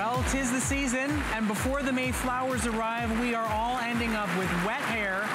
Well, tis the season, and before the May flowers arrive, we are all ending up with wet hair,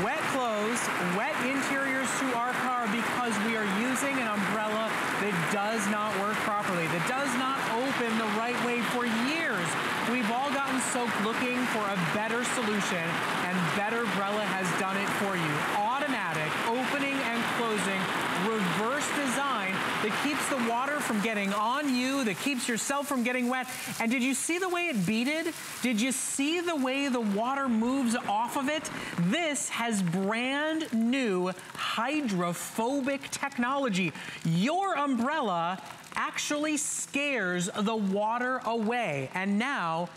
wet clothes, wet interiors to our car because we are using an umbrella that does not work properly, that does not open the right way for years. We've all gotten soaked looking for a better solution, and Better Brella has done it for you. Automatic opening and closing, reverse design that keeps the water from getting on you, that keeps yourself from getting wet. And did you see the way it beaded? Did you see the way the water moves off of it? This has brand new hydrophobic technology. Your umbrella actually scares the water away. And now,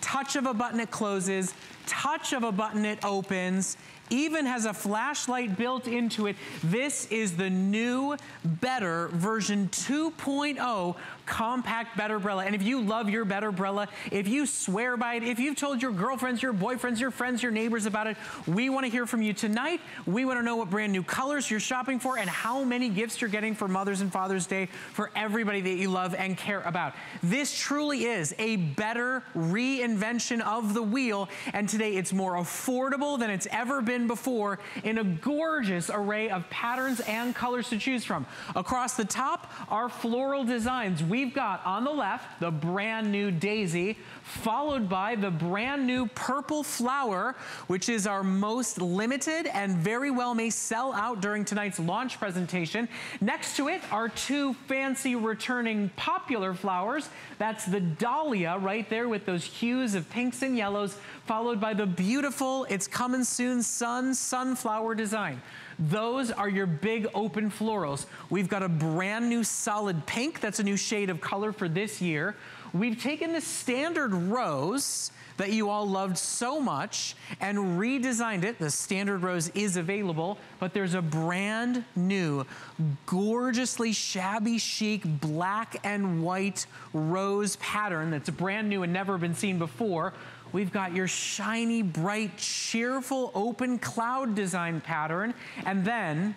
touch of a button it closes, touch of a button it opens, even has a flashlight built into it. This is the new, better version 2.0 compact Better Brella. And if you love your Better Brella, if you swear by it, if you've told your girlfriends, your boyfriends, your friends, your neighbors about it, we want to hear from you tonight. We want to know what brand new colors you're shopping for and how many gifts you're getting for Mother's and Father's Day for everybody that you love and care about. This truly is a better reinvention of the wheel. And today it's more affordable than it's ever been before in a gorgeous array of patterns and colors to choose from. Across the top are floral designs. We we've got on the left, the brand new daisy, followed by the brand new purple flower, which is our most limited and very well may sell out during tonight's launch presentation. Next to it are two fancy returning popular flowers. That's the dahlia right there with those hues of pinks and yellows, followed by the beautiful, it's coming soon, sun, sunflower design. Those are your big open florals. We've got a brand new solid pink. That's a new shade of color for this year. We've taken the standard rose that you all loved so much and redesigned it. The standard rose is available, but there's a brand new, gorgeously shabby chic black and white rose pattern that's brand new and never been seen before We've got your shiny, bright, cheerful, open cloud design pattern. And then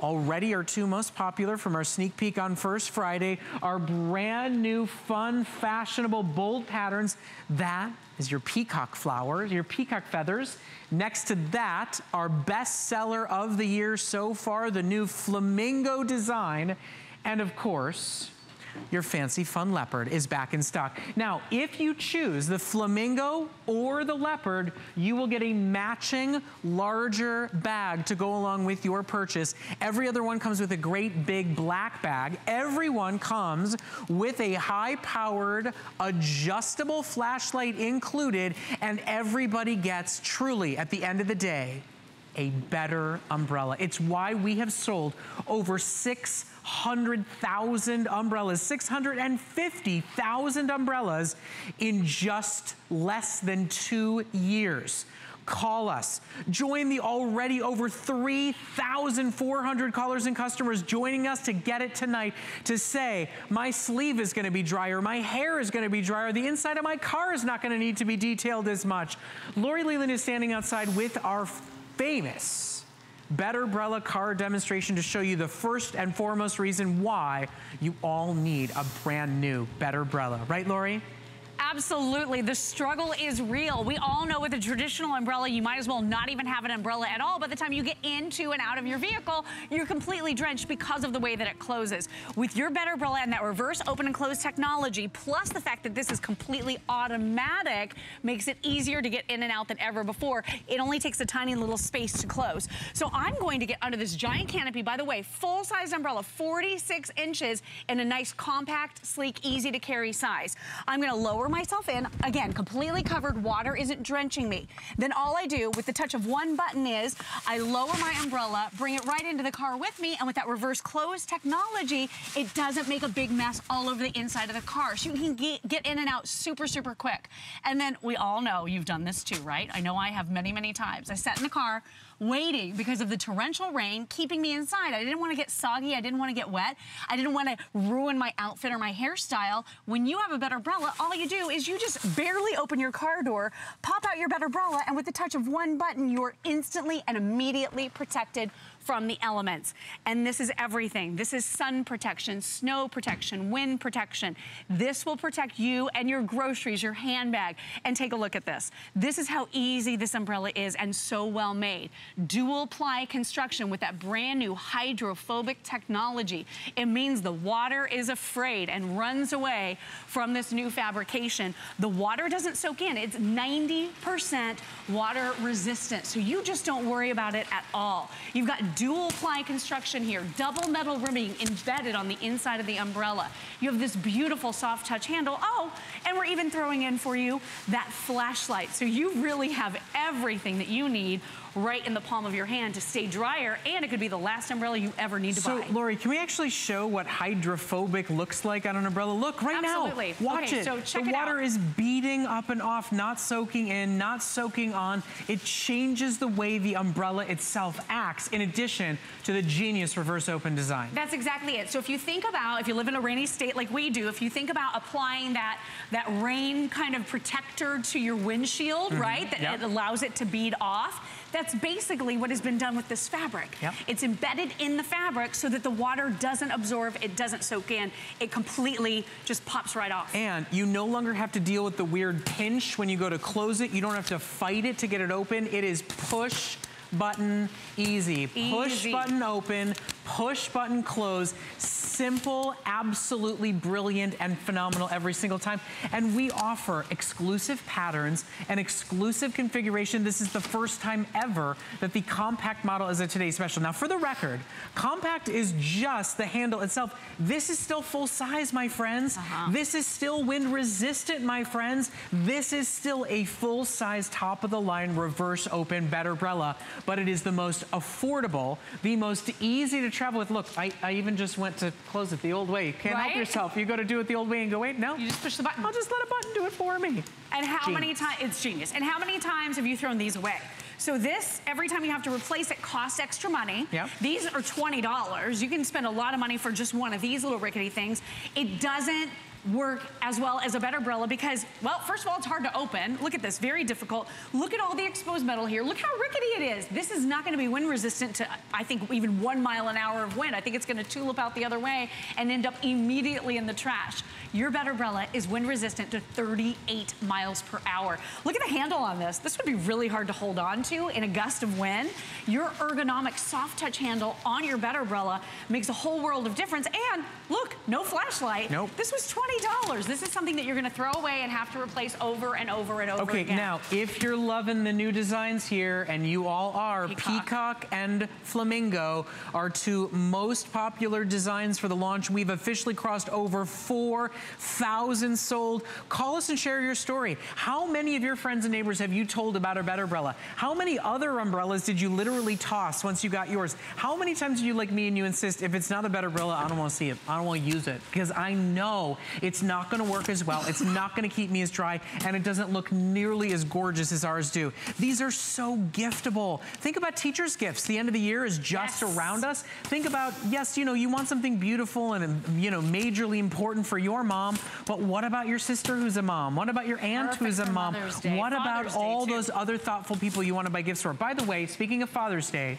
already our two most popular from our sneak peek on First Friday, our brand new, fun, fashionable, bold patterns. That is your peacock flowers, your peacock feathers. Next to that, our best seller of the year so far, the new flamingo design. And of course, your fancy fun leopard is back in stock. Now, if you choose the flamingo or the leopard, you will get a matching larger bag to go along with your purchase. Every other one comes with a great big black bag. Everyone comes with a high-powered adjustable flashlight included, and everybody gets truly, at the end of the day, a better umbrella. It's why we have sold over 600,000 umbrellas, 650,000 umbrellas in just less than two years call us. Join the already over 3,400 callers and customers joining us to get it tonight to say, my sleeve is gonna be drier, my hair is gonna be drier, the inside of my car is not gonna need to be detailed as much. Lori Leland is standing outside with our famous Better Brella car demonstration to show you the first and foremost reason why you all need a brand new Better Brella. Right, Lori? Absolutely. The struggle is real. We all know with a traditional umbrella, you might as well not even have an umbrella at all. By the time you get into and out of your vehicle, you're completely drenched because of the way that it closes. With your Better Umbrella and that reverse open and close technology, plus the fact that this is completely automatic, makes it easier to get in and out than ever before. It only takes a tiny little space to close. So I'm going to get under this giant canopy. By the way, full-size umbrella, 46 inches, in a nice compact, sleek, easy to carry size. I'm gonna lower myself in, again, completely covered, water isn't drenching me. Then all I do with the touch of one button is I lower my umbrella, bring it right into the car with me, and with that reverse close technology, it doesn't make a big mess all over the inside of the car. So you can get in and out super, super quick. And then we all know you've done this too, right? I know I have many, many times. I sat in the car, waiting because of the torrential rain keeping me inside. I didn't want to get soggy. I didn't want to get wet. I didn't want to ruin my outfit or my hairstyle. When you have a better umbrella, all you do is you just barely open your car door, pop out your better umbrella, and with the touch of one button, you are instantly and immediately protected from the elements. And this is everything. This is sun protection, snow protection, wind protection. This will protect you and your groceries, your handbag. And take a look at this. This is how easy this umbrella is and so well made. Dual ply construction with that brand new hydrophobic technology. It means the water is afraid and runs away from this new fabrication. The water doesn't soak in. It's 90% water resistant. So you just don't worry about it at all. You've got dual ply construction here, double metal rimming embedded on the inside of the umbrella. You have this beautiful soft touch handle. Oh, and we're even throwing in for you that flashlight. So you really have everything that you need right in the palm of your hand to stay drier, and it could be the last umbrella you ever need to so, buy. So, Lori, can we actually show what hydrophobic looks like on an umbrella? Look, right now. Absolutely. now, watch okay, it. So check the it water out. is beating up and off, not soaking in, not soaking on. It changes the way the umbrella itself acts, in addition to the genius reverse open design. That's exactly it. So if you think about, if you live in a rainy state like we do, if you think about applying that, that rain kind of protector to your windshield, mm -hmm. right? That yep. it allows it to bead off that's basically what has been done with this fabric. Yep. It's embedded in the fabric so that the water doesn't absorb, it doesn't soak in. It completely just pops right off. And you no longer have to deal with the weird pinch when you go to close it. You don't have to fight it to get it open. It is push button easy. easy. Push button open, push button close. Simple, absolutely brilliant and phenomenal every single time. And we offer exclusive patterns and exclusive configuration. This is the first time ever that the compact model is a Today Special. Now for the record, compact is just the handle itself. This is still full size, my friends. Uh -huh. This is still wind resistant, my friends. This is still a full size top of the line reverse open bed umbrella, but it is the most affordable, the most easy to travel with. Look, I, I even just went to close it the old way. You can't right? help yourself. You go to do it the old way and go, wait, no. You just push the button. I'll just let a button do it for me. And how genius. many times, it's genius. And how many times have you thrown these away? So this, every time you have to replace it, costs extra money. Yep. These are $20. You can spend a lot of money for just one of these little rickety things. It doesn't work as well as a better umbrella because, well, first of all, it's hard to open. Look at this, very difficult. Look at all the exposed metal here. Look how rickety it is. This is not gonna be wind resistant to, I think, even one mile an hour of wind. I think it's gonna tulip out the other way and end up immediately in the trash. Your better umbrella is wind resistant to 38 miles per hour. Look at the handle on this. This would be really hard to hold on to in a gust of wind. Your ergonomic soft touch handle on your better umbrella makes a whole world of difference. And look, no flashlight. Nope. This was 20 $20. This is something that you're gonna throw away and have to replace over and over and over okay, again. Okay, now, if you're loving the new designs here, and you all are, Peacock. Peacock and Flamingo are two most popular designs for the launch. We've officially crossed over 4,000 sold. Call us and share your story. How many of your friends and neighbors have you told about our better umbrella? How many other umbrellas did you literally toss once you got yours? How many times did you like me and you insist, if it's not a better umbrella, I don't want to see it. I don't want to use it. Because I know it's not gonna work as well. It's not gonna keep me as dry, and it doesn't look nearly as gorgeous as ours do. These are so giftable. Think about teacher's gifts. The end of the year is just yes. around us. Think about, yes, you know, you want something beautiful and, you know, majorly important for your mom, but what about your sister who's a mom? What about your aunt Perfect who's a mom? What Father's about all those other thoughtful people you wanna buy gifts for? By the way, speaking of Father's Day,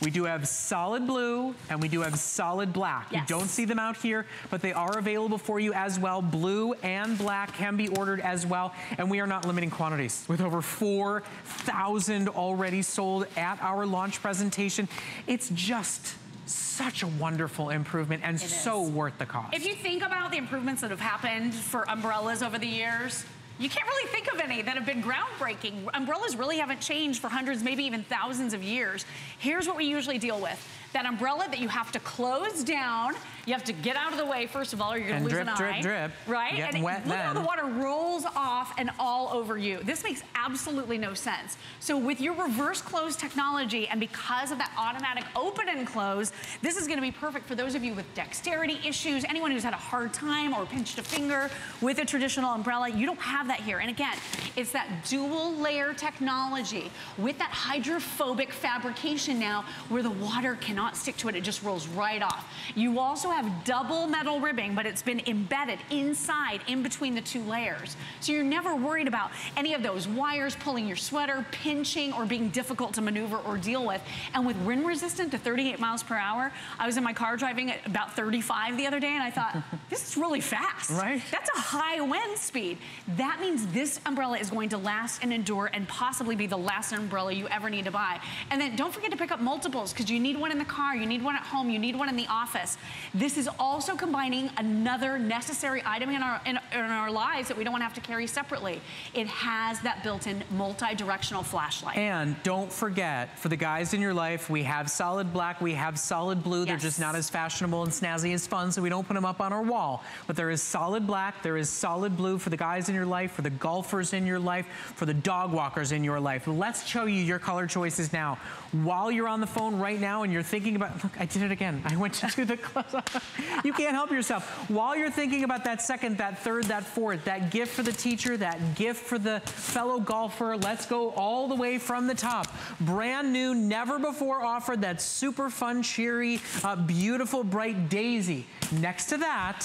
we do have solid blue and we do have solid black. Yes. You don't see them out here, but they are available for you as well. Blue and black can be ordered as well. And we are not limiting quantities with over 4,000 already sold at our launch presentation. It's just such a wonderful improvement and so worth the cost. If you think about the improvements that have happened for umbrellas over the years, you can't really think of any that have been groundbreaking. Umbrellas really haven't changed for hundreds, maybe even thousands of years. Here's what we usually deal with. that umbrella that you have to close down. You have to get out of the way, first of all, or you're gonna and lose drip, an drip, eye. drip. Right? Getting and wet look then. how the water rolls off and all over you. This makes absolutely no sense. So with your reverse close technology and because of that automatic open and close, this is gonna be perfect for those of you with dexterity issues, anyone who's had a hard time or pinched a finger with a traditional umbrella. You don't have that here. And again, it's that dual layer technology with that hydrophobic fabrication now where the water cannot stick to it. It just rolls right off. You also have double metal ribbing, but it's been embedded inside, in between the two layers. So you're never worried about any of those wires pulling your sweater, pinching, or being difficult to maneuver or deal with. And with wind resistant to 38 miles per hour, I was in my car driving at about 35 the other day, and I thought, this is really fast. Right. That's a high wind speed. That means this umbrella is going to last and endure and possibly be the last umbrella you ever need to buy. And then don't forget to pick up multiples because you need one in the car, you need one at home, you need one in the office. This is also combining another necessary item in our, in, in our lives that we don't want to have to carry separately. It has that built-in multi-directional flashlight. And don't forget, for the guys in your life, we have solid black, we have solid blue. They're just not as fashionable and snazzy as fun, so we don't put them up on our wall. But there is solid black, there is solid blue for the guys in your life, for the golfers in your life, for the dog walkers in your life. Let's show you your color choices now. While you're on the phone right now and you're thinking about, look, I did it again. I went to the close You can't help yourself. While you're thinking about that second, that third, that fourth, that gift for the teacher, that gift for the fellow golfer, let's go all the way from the top. Brand new, never before offered, that super fun, cheery, uh, beautiful, bright daisy. Next to that,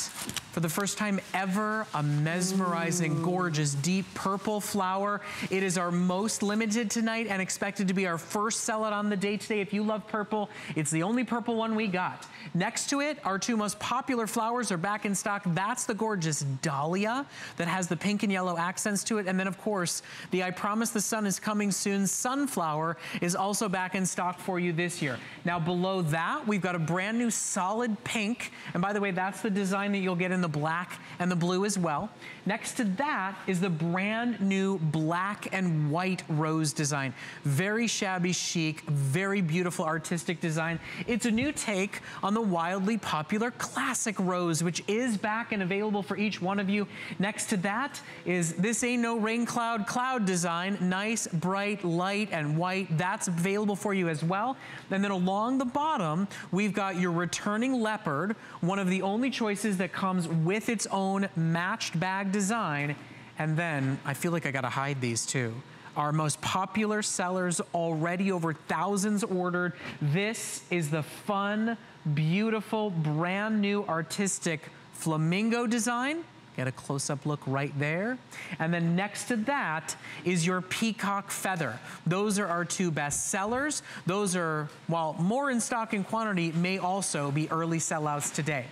for the first time ever, a mesmerizing, gorgeous, deep purple flower. It is our most limited tonight and expected to be our first sellout on the day today. If you love purple, it's the only purple one we got. Next to it, our two most popular flowers are back in stock. That's the gorgeous dahlia that has the pink and yellow accents to it. And then, of course, the I Promise the Sun is Coming Soon sunflower is also back in stock for you this year. Now, below that, we've got a brand new solid pink. And by the way, that's the design that you'll get in the black and the blue as well. Next to that is the brand new black and white rose design. Very shabby chic, very beautiful artistic design. It's a new take on the wildly popular classic rose, which is back and available for each one of you. Next to that is This Ain't No Rain Cloud cloud design. Nice, bright, light, and white. That's available for you as well. And then along the bottom, we've got your returning leopard, one of the only choices that comes with its own matched bag design. And then I feel like I gotta hide these too. Our most popular sellers already over thousands ordered. This is the fun, beautiful, brand new artistic flamingo design. Get a close-up look right there. And then next to that is your peacock feather. Those are our two best sellers. Those are, while more in stock in quantity, may also be early sellouts today.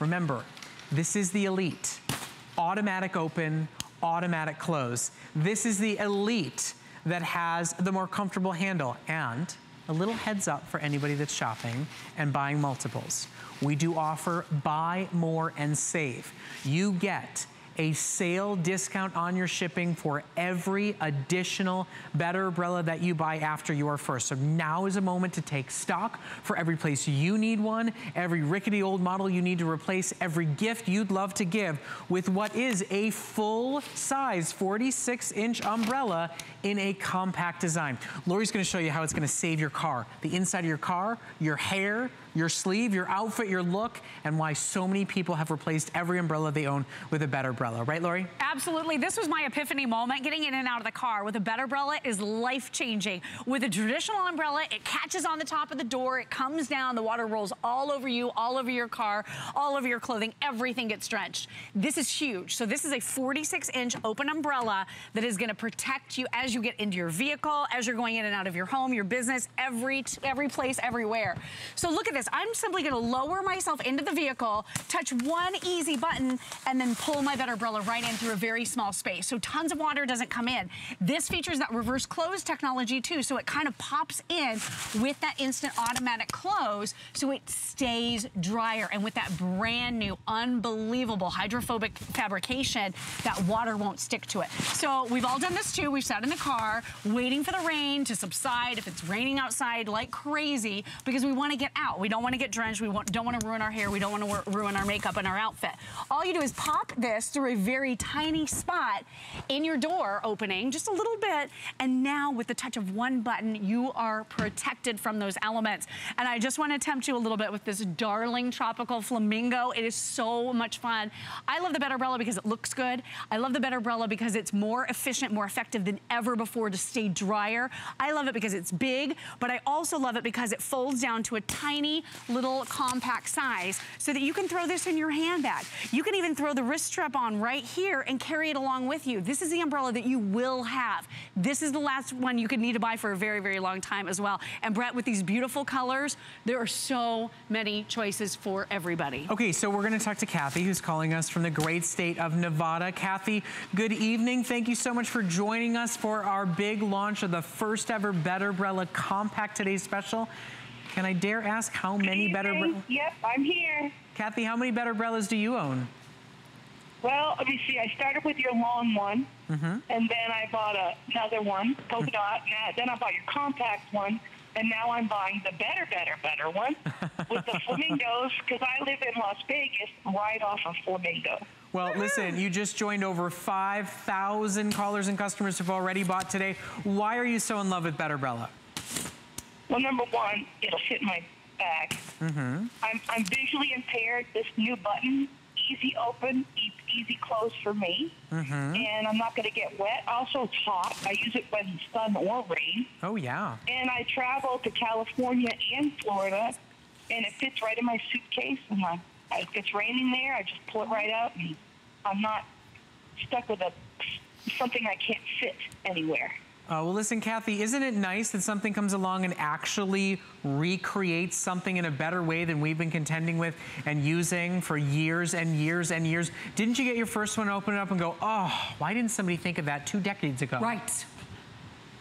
Remember, this is the elite. Automatic open, automatic close. This is the elite that has the more comfortable handle. And a little heads up for anybody that's shopping and buying multiples. We do offer buy more and save. You get a sale discount on your shipping for every additional better umbrella that you buy after your first. So now is a moment to take stock for every place you need one, every rickety old model you need to replace, every gift you'd love to give with what is a full size 46 inch umbrella in a compact design. Lori's gonna show you how it's gonna save your car, the inside of your car, your hair, your sleeve, your outfit, your look, and why so many people have replaced every umbrella they own with a better umbrella. Right, Lori? Absolutely. This was my epiphany moment. Getting in and out of the car with a better umbrella is life-changing. With a traditional umbrella, it catches on the top of the door, it comes down, the water rolls all over you, all over your car, all over your clothing, everything gets drenched. This is huge. So this is a 46-inch open umbrella that is gonna protect you as you get into your vehicle, as you're going in and out of your home, your business, every, every place, everywhere. So look at this. Is I'm simply gonna lower myself into the vehicle, touch one easy button, and then pull my umbrella right in through a very small space. So tons of water doesn't come in. This features that reverse close technology too, so it kind of pops in with that instant automatic close, so it stays drier. And with that brand new, unbelievable hydrophobic fabrication, that water won't stick to it. So we've all done this too. We've sat in the car waiting for the rain to subside if it's raining outside like crazy because we want to get out. We don't want to get drenched. We don't want to ruin our hair. We don't want to ruin our makeup and our outfit. All you do is pop this through a very tiny spot in your door opening, just a little bit, and now with the touch of one button, you are protected from those elements. And I just want to tempt you a little bit with this darling tropical flamingo. It is so much fun. I love the Better Umbrella because it looks good. I love the Better Umbrella because it's more efficient, more effective than ever before to stay drier. I love it because it's big, but I also love it because it folds down to a tiny little compact size so that you can throw this in your handbag. You can even throw the wrist strap on right here and carry it along with you. This is the umbrella that you will have. This is the last one you could need to buy for a very, very long time as well. And Brett, with these beautiful colors, there are so many choices for everybody. Okay, so we're gonna talk to Kathy, who's calling us from the great state of Nevada. Kathy, good evening. Thank you so much for joining us for our big launch of the first ever Better Umbrella Compact Today Special. Can I dare ask how many Better? Yep, I'm here. Kathy, how many Better Umbrellas do you own? Well, let me see. I started with your long one, mm -hmm. and then I bought a, another one, polka dot. then I bought your compact one, and now I'm buying the better, better, better one with the flamingos because I live in Las Vegas, right off of Flamingo. Well, listen, you just joined over 5,000 callers and customers who've already bought today. Why are you so in love with Better Umbrella? Well, number one, it'll fit my bag. Mm -hmm. I'm, I'm visually impaired. This new button easy open, easy close for me. Mm-hmm. And I'm not going to get wet. Also, it's hot. I use it when sun or rain. Oh, yeah. And I travel to California and Florida, and it fits right in my suitcase. And I, if it's raining there, I just pull it right out, and I'm not stuck with a something I can't fit anywhere. Uh, well, listen, Kathy, isn't it nice that something comes along and actually recreates something in a better way than we've been contending with and using for years and years and years? Didn't you get your first one, open it up and go, oh, why didn't somebody think of that two decades ago? Right.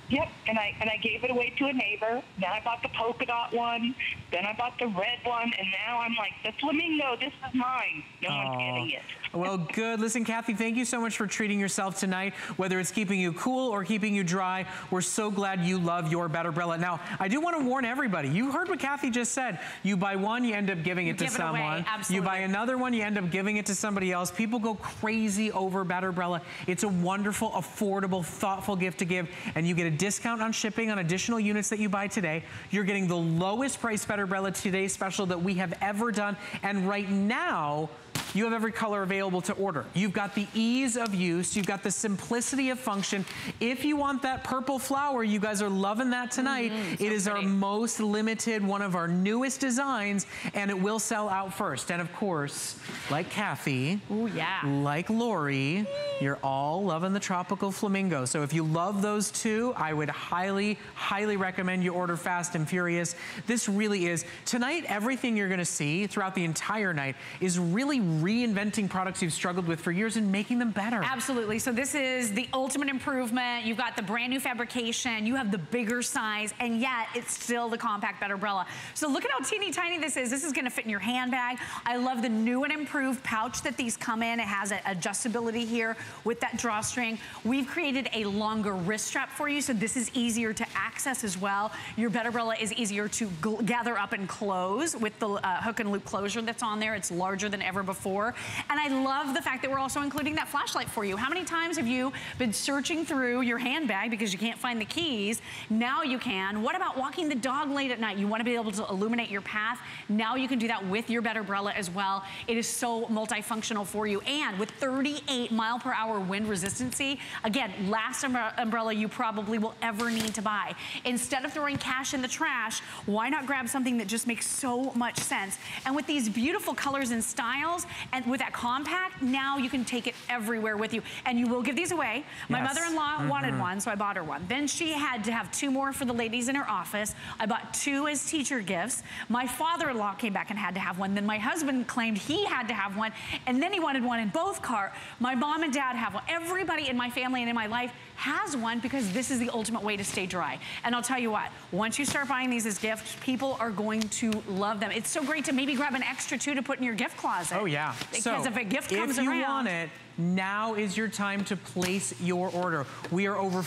Yep, and I and I gave it away to a neighbor. Then I bought the polka dot one. Then I bought the red one, and now I'm like, the flamingo, this is mine. No oh. one's getting it. Well, good. Listen, Kathy, thank you so much for treating yourself tonight. Whether it's keeping you cool or keeping you dry, we're so glad you love your Better Umbrella. Now, I do want to warn everybody. You heard what Kathy just said. You buy one, you end up giving it you to someone. It you buy another one, you end up giving it to somebody else. People go crazy over Better Umbrella. It's a wonderful, affordable, thoughtful gift to give, and you get a discount on shipping on additional units that you buy today. You're getting the lowest price Better Umbrella Today special that we have ever done. And right now, you have every color available to order. You've got the ease of use. You've got the simplicity of function. If you want that purple flower, you guys are loving that tonight. Mm -hmm, so it is pretty. our most limited, one of our newest designs, and it will sell out first. And of course, like Kathy, Ooh, yeah. like Lori, you're all loving the tropical flamingo. So if you love those two, I would highly, highly recommend you order fast and furious. This really is, tonight, everything you're gonna see throughout the entire night is really reinventing products you've struggled with for years and making them better. Absolutely. So this is the ultimate improvement. You've got the brand new fabrication. You have the bigger size, and yet it's still the compact better umbrella. So look at how teeny tiny this is. This is gonna fit in your handbag. I love the new and improved pouch that these come in. It has an adjustability here with that drawstring. We've created a longer wrist strap for you, so this is easier to access as well. Your better umbrella is easier to gather up and close with the uh, hook and loop closure that's on there. It's larger than ever before before. And I love the fact that we're also including that flashlight for you. How many times have you been searching through your handbag because you can't find the keys? Now you can. What about walking the dog late at night? You want to be able to illuminate your path. Now you can do that with your Better Umbrella as well. It is so multifunctional for you. And with 38 mile per hour wind resistancy. Again, last umbrella you probably will ever need to buy. Instead of throwing cash in the trash, why not grab something that just makes so much sense? And with these beautiful colors and styles, and with that compact, now you can take it everywhere with you. And you will give these away. My yes. mother-in-law mm -hmm. wanted one, so I bought her one. Then she had to have two more for the ladies in her office. I bought two as teacher gifts. My father-in-law came back and had to have one. Then my husband claimed he had to have one. And then he wanted one in both car. My mom and dad have one. Everybody in my family and in my life has one because this is the ultimate way to stay dry. And I'll tell you what, once you start buying these as gifts, people are going to love them. It's so great to maybe grab an extra two to put in your gift closet. Oh yeah. Because so if a gift comes around. if you around, want it, now is your time to place your order. We are over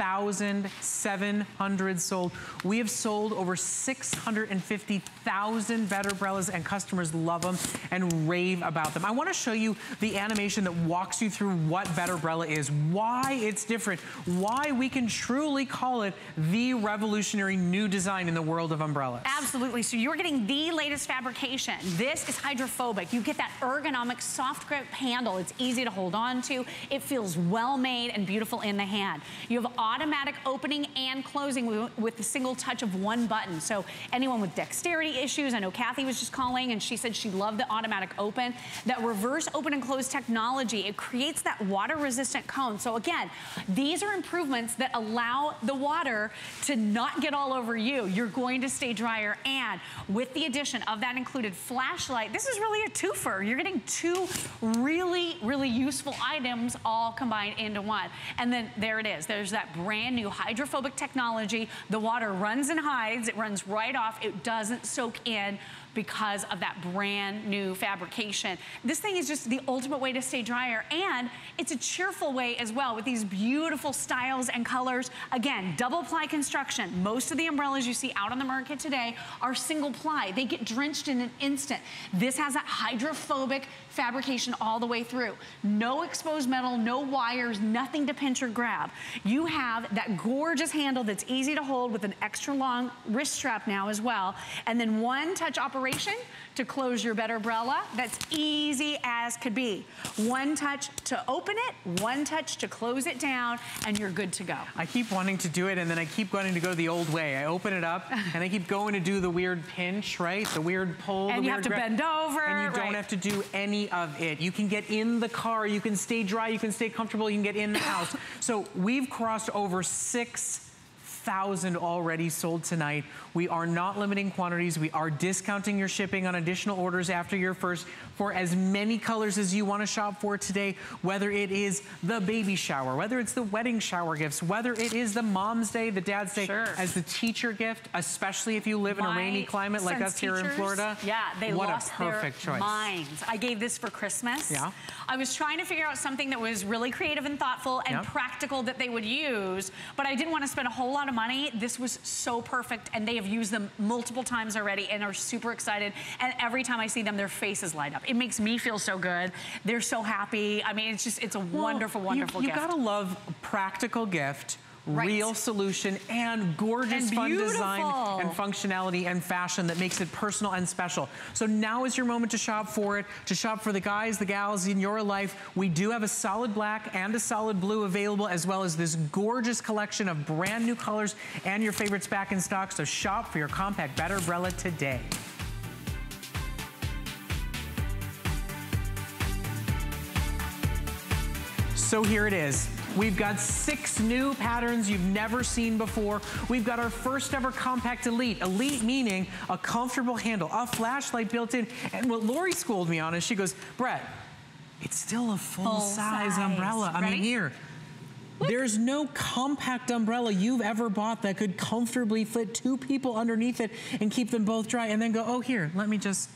5,700 sold. We have sold over 650,000 better umbrellas and customers love them and rave about them. I wanna show you the animation that walks you through what Better Brella is, why it's different, why we can truly call it the revolutionary new design in the world of umbrellas. Absolutely, so you're getting the latest fabrication. This is hydrophobic. You get that ergonomic soft grip handle. It's easy to hold on to. It feels well made and beautiful in the hand. You have automatic opening and closing with the single touch of one button. So anyone with dexterity issues, I know Kathy was just calling and she said she loved the automatic open. That reverse open and close technology, it creates that water resistant cone. So again, these are improvements that allow the water to not get all over you. You're going to stay drier and with the addition of that included flashlight, this is really a twofer. You're getting two really, really useful items all combined into one. And then there it is. There's that brand new hydrophobic technology. The water runs and hides. It runs right off. It doesn't soak in because of that brand new fabrication. This thing is just the ultimate way to stay drier and it's a cheerful way as well with these beautiful styles and colors. Again, double ply construction. Most of the umbrellas you see out on the market today are single ply. They get drenched in an instant. This has that hydrophobic fabrication all the way through. No exposed metal, no wires, nothing to pinch or grab. You have that gorgeous handle that's easy to hold with an extra long wrist strap now as well. And then one touch operation to close your better umbrella. That's easy as could be. One touch to open it, one touch to close it down, and you're good to go. I keep wanting to do it, and then I keep wanting to go the old way. I open it up, and I keep going to do the weird pinch, right? The weird pull, And you have to bend over, And you don't have to do any of it. You can get in the car, you can stay dry, you can stay comfortable, you can get in the house. So we've crossed over six thousand already sold tonight. We are not limiting quantities. We are discounting your shipping on additional orders after your first for as many colors as you want to shop for today, whether it is the baby shower, whether it's the wedding shower gifts, whether it is the mom's day, the dad's day, sure. as the teacher gift, especially if you live in My a rainy climate like us here in Florida. Yeah, they what lost a perfect their choice. minds. I gave this for Christmas. Yeah. I was trying to figure out something that was really creative and thoughtful and practical that they would use, but I didn't want to spend a whole lot of money. This was so perfect, and they have used them multiple times already and are super excited. And every time I see them, their faces light up. It makes me feel so good. They're so happy. I mean, it's just, it's a well, wonderful, wonderful you, you gift. You gotta love practical gift Right. real solution and gorgeous and fun design and functionality and fashion that makes it personal and special. So now is your moment to shop for it, to shop for the guys, the gals in your life. We do have a solid black and a solid blue available as well as this gorgeous collection of brand new colors and your favorites back in stock. So shop for your compact Better Brella today. So here it is. We've got six new patterns you've never seen before. We've got our first ever compact elite. Elite meaning a comfortable handle, a flashlight built in. And what Lori schooled me on is she goes, Brett, it's still a full, full size, size, umbrella. Ready? I mean, here. Look. There's no compact umbrella you've ever bought that could comfortably fit two people underneath it and keep them both dry and then go, oh, here, let me just,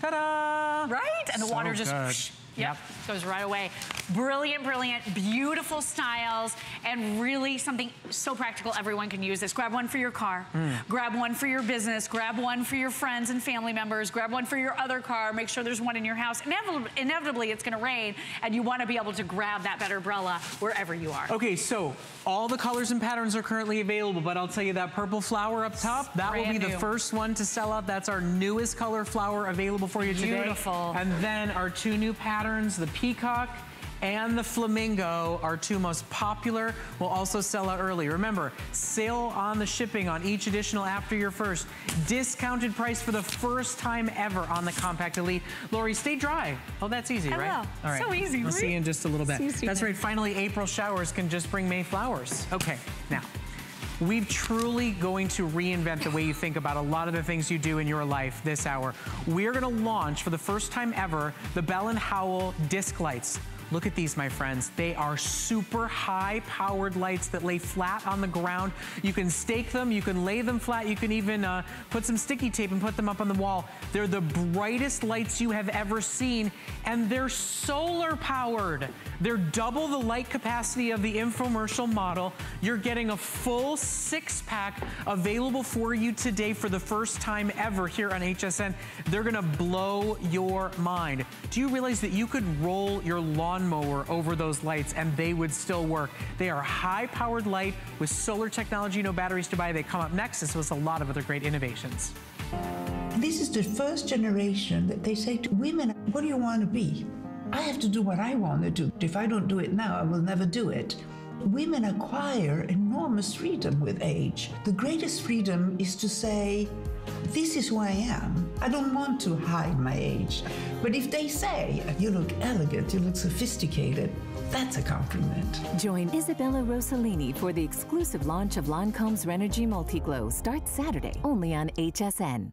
ta-da! Right? And the so water just good. Yep, goes right away. Brilliant, brilliant, beautiful styles, and really something so practical everyone can use this. Grab one for your car, mm. grab one for your business, grab one for your friends and family members, grab one for your other car, make sure there's one in your house. Inevitably, inevitably it's gonna rain, and you wanna be able to grab that better umbrella wherever you are. Okay, so all the colors and patterns are currently available, but I'll tell you that purple flower up top, that Brand will be new. the first one to sell out. That's our newest color flower available for you today. Beautiful. And then our two new patterns patterns, the peacock and the Flamingo are two most popular, will also sell out early. Remember, sale on the shipping on each additional after your first. Discounted price for the first time ever on the Compact Elite. Lori, stay dry. Oh, that's easy, I right? will. All right. So easy, We'll right? see you in just a little bit. See you soon. That's right. Finally, April showers can just bring May flowers. Okay, now. We've truly going to reinvent the way you think about a lot of the things you do in your life this hour. We're gonna launch for the first time ever the Bell and Howell disc lights. Look at these, my friends. They are super high powered lights that lay flat on the ground. You can stake them, you can lay them flat, you can even uh, put some sticky tape and put them up on the wall. They're the brightest lights you have ever seen, and they're solar powered. They're double the light capacity of the infomercial model. You're getting a full six pack available for you today for the first time ever here on HSN. They're gonna blow your mind. Do you realize that you could roll your lawnmower over those lights and they would still work? They are high powered light with solar technology, no batteries to buy. They come up next as well as a lot of other great innovations. This is the first generation that they say to women, What do you want to be? I have to do what I want to do. If I don't do it now, I will never do it. Women acquire enormous freedom with age. The greatest freedom is to say, This is who I am. I don't want to hide my age. But if they say, You look elegant, you look sophisticated, that's a compliment. Join Isabella Rossellini for the exclusive launch of Lancome's Rénergie Multiglow. Starts Saturday only on HSN.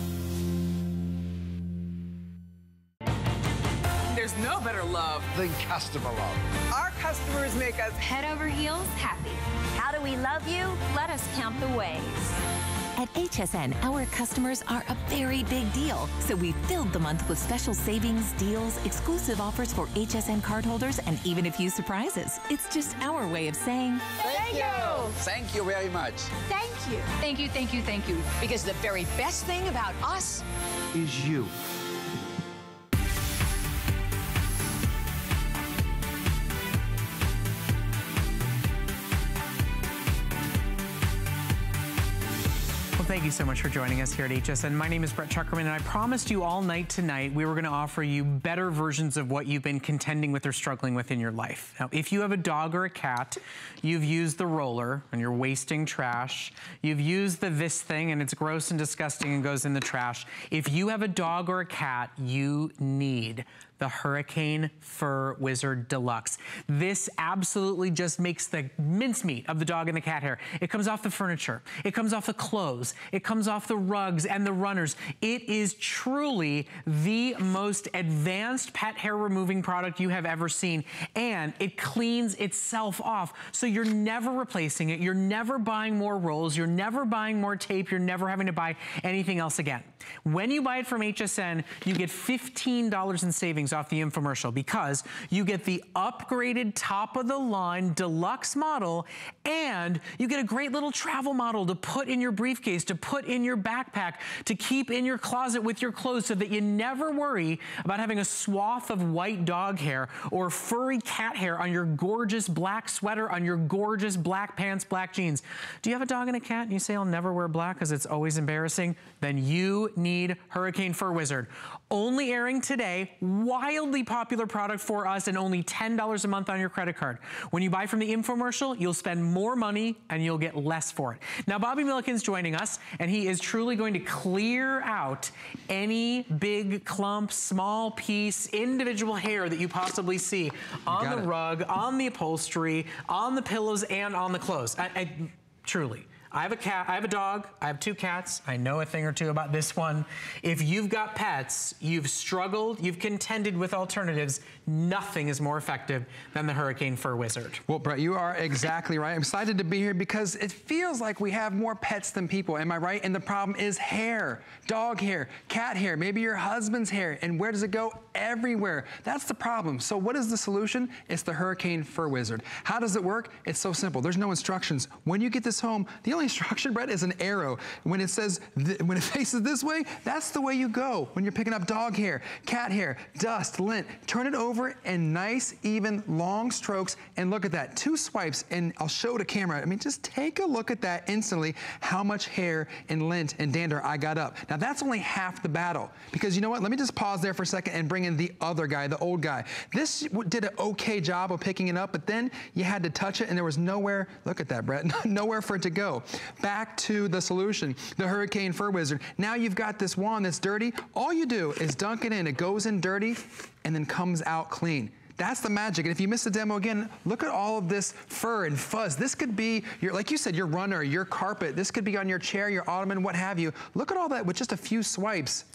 There's no better love than customer love. Our customers make us head over heels happy. How do we love you? Let us count the ways. At HSN, our customers are a very big deal, so we filled the month with special savings, deals, exclusive offers for HSN cardholders, and even a few surprises. It's just our way of saying thank you. Thank you very much. Thank you. Thank you, thank you, thank you. Because the very best thing about us is you. Thank you so much for joining us here at HSN. My name is Brett Chukerman, and I promised you all night tonight we were going to offer you better versions of what you've been contending with or struggling with in your life. Now, if you have a dog or a cat, you've used the roller and you're wasting trash. You've used the this thing and it's gross and disgusting and goes in the trash. If you have a dog or a cat, you need the Hurricane Fur Wizard Deluxe. This absolutely just makes the mincemeat of the dog and the cat hair. It comes off the furniture. It comes off the clothes. It comes off the rugs and the runners. It is truly the most advanced pet hair removing product you have ever seen. And it cleans itself off. So you're never replacing it. You're never buying more rolls. You're never buying more tape. You're never having to buy anything else again. When you buy it from HSN, you get $15 in savings off the infomercial because you get the upgraded top of the line deluxe model and you get a great little travel model to put in your briefcase, to put in your backpack, to keep in your closet with your clothes so that you never worry about having a swath of white dog hair or furry cat hair on your gorgeous black sweater, on your gorgeous black pants, black jeans. Do you have a dog and a cat and you say, I'll never wear black because it's always embarrassing? Then you need Hurricane Fur Wizard. Only airing today, wildly popular product for us and only $10 a month on your credit card. When you buy from the infomercial, you'll spend more money and you'll get less for it. Now, Bobby Milliken's joining us. and he is truly going to clear out any big clump, small piece, individual hair that you possibly see on the it. rug, on the upholstery, on the pillows, and on the clothes. I, I, truly. I have a cat, I have a dog, I have two cats. I know a thing or two about this one. If you've got pets, you've struggled, you've contended with alternatives, nothing is more effective than the Hurricane Fur Wizard. Well, Brett, you are exactly right. I'm excited to be here because it feels like we have more pets than people. Am I right? And the problem is hair, dog hair, cat hair, maybe your husband's hair. And where does it go? Everywhere. That's the problem. So what is the solution? It's the Hurricane Fur Wizard. How does it work? It's so simple. There's no instructions. When you get this home, the only instruction, Brett, is an arrow. When it says, when it faces this way, that's the way you go. When you're picking up dog hair, cat hair, dust, lint, turn it over and nice, even, long strokes. And look at that, two swipes, and I'll show the camera. I mean, just take a look at that instantly, how much hair and lint and dander I got up. Now, that's only half the battle. Because you know what? Let me just pause there for a second and bring in the other guy, the old guy. This did an okay job of picking it up, but then you had to touch it, and there was nowhere, look at that, Brett, nowhere for it to go. Back to the solution, the Hurricane Fur Wizard. Now you've got this wand that's dirty. All you do is dunk it in. It goes in dirty and then comes out clean. That's the magic. And if you missed the demo again, look at all of this fur and fuzz. This could be your, like you said, your runner, your carpet. This could be on your chair, your ottoman, what have you. Look at all that with just a few swipes.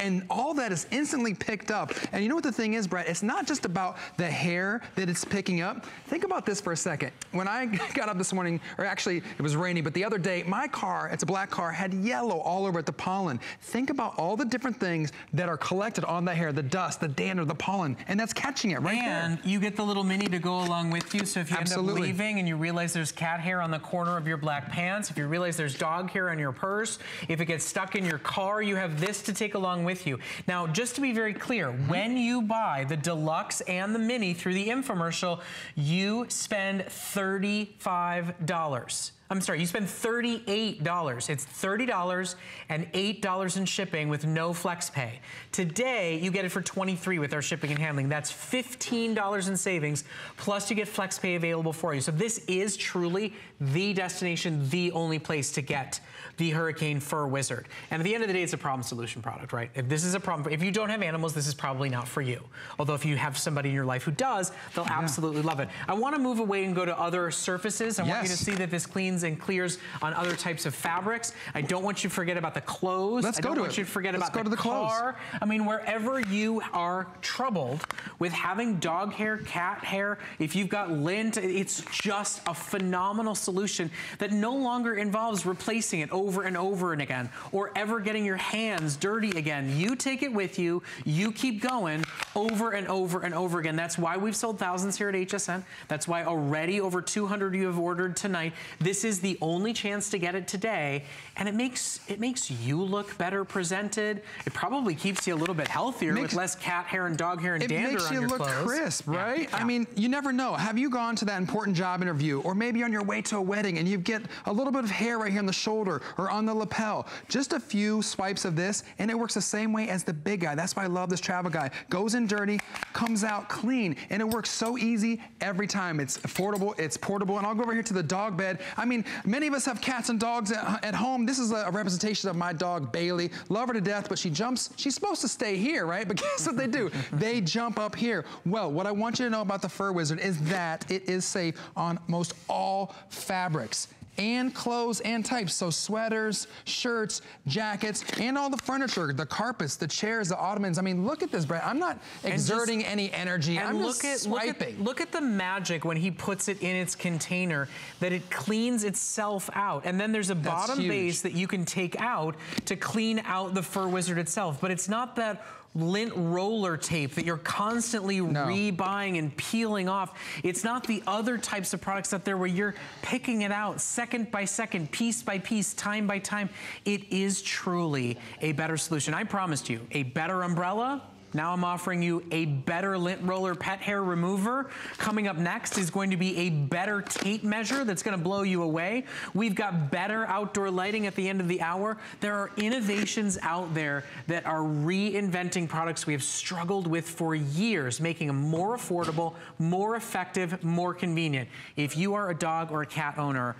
And all that is instantly picked up. And you know what the thing is, Brett? It's not just about the hair that it's picking up. Think about this for a second. When I got up this morning, or actually it was rainy, but the other day, my car, it's a black car, had yellow all over it, the pollen. Think about all the different things that are collected on the hair, the dust, the dander, the pollen, and that's catching it right and there. you get the little mini to go along with you. So if you Absolutely. end up leaving and you realize there's cat hair on the corner of your black pants, if you realize there's dog hair on your purse, if it gets stuck in your car, you have this to take along with you. Now, just to be very clear, when you buy the deluxe and the mini through the infomercial, you spend $35. I'm sorry, you spend $38. It's $30 and $8 in shipping with no flex pay. Today, you get it for 23 with our shipping and handling. That's $15 in savings, plus you get flex pay available for you. So this is truly the destination, the only place to get the Hurricane Fur Wizard. And at the end of the day, it's a problem solution product, right? If this is a problem, if you don't have animals, this is probably not for you. Although if you have somebody in your life who does, they'll yeah. absolutely love it. I wanna move away and go to other surfaces. I yes. want you to see that this cleans and clears on other types of fabrics. I don't want you to forget about the clothes. Let's I go don't to want it. you to forget Let's about go the, to the car. clothes. I mean, wherever you are troubled with having dog hair, cat hair, if you've got lint, it's just a phenomenal solution that no longer involves replacing it over and over and again or ever getting your hands dirty again. You take it with you, you keep going over and over and over again. That's why we've sold thousands here at HSN. That's why already over 200 you have ordered tonight. This is the only chance to get it today and it makes it makes you look better presented. It probably keeps you a little bit healthier makes, with less cat hair and dog hair and dander on your clothes. It makes you look crisp, right? Yeah. I mean, you never know. Have you gone to that important job interview or maybe on your way to a wedding and you get a little bit of hair right here on the shoulder or on the lapel? Just a few swipes of this and it works the same way as the big guy. That's why I love this travel guy. Goes in dirty, comes out clean, and it works so easy every time. It's affordable, it's portable, and I'll go over here to the dog bed. I mean, many of us have cats and dogs at, at home. This is a, a, representation of my dog, Bailey. Love her to death, but she jumps, she's supposed to stay here, right? But guess what they do? they jump up here. Well, what I want you to know about the Fur Wizard is that it is safe on most all fabrics and clothes and types. So sweaters, shirts, jackets, and all the furniture, the carpets, the chairs, the ottomans. I mean, look at this, Brett. I'm not exerting just, any energy. I'm look just at, swiping. Look at, look at the magic when he puts it in its container, that it cleans itself out. And then there's a That's bottom huge. base that you can take out to clean out the fur wizard itself. But it's not that lint roller tape that you're constantly no. rebuying and peeling off. It's not the other types of products out there where you're picking it out second by second, piece by piece, time by time. It is truly a better solution. I promised you a better umbrella, now I'm offering you a better lint roller pet hair remover. Coming up next is going to be a better tape measure that's gonna blow you away. We've got better outdoor lighting at the end of the hour. There are innovations out there that are reinventing products we have struggled with for years, making them more affordable, more effective, more convenient. If you are a dog or a cat owner,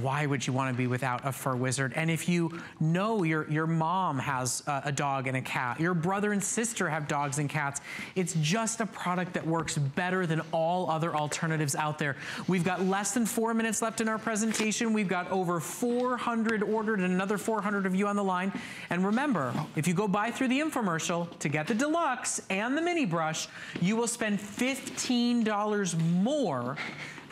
why would you want to be without a fur wizard? And if you know your, your mom has a, a dog and a cat, your brother and sister have dogs and cats, it's just a product that works better than all other alternatives out there. We've got less than four minutes left in our presentation. We've got over 400 ordered and another 400 of you on the line. And remember, if you go buy through the infomercial to get the deluxe and the mini brush, you will spend $15 more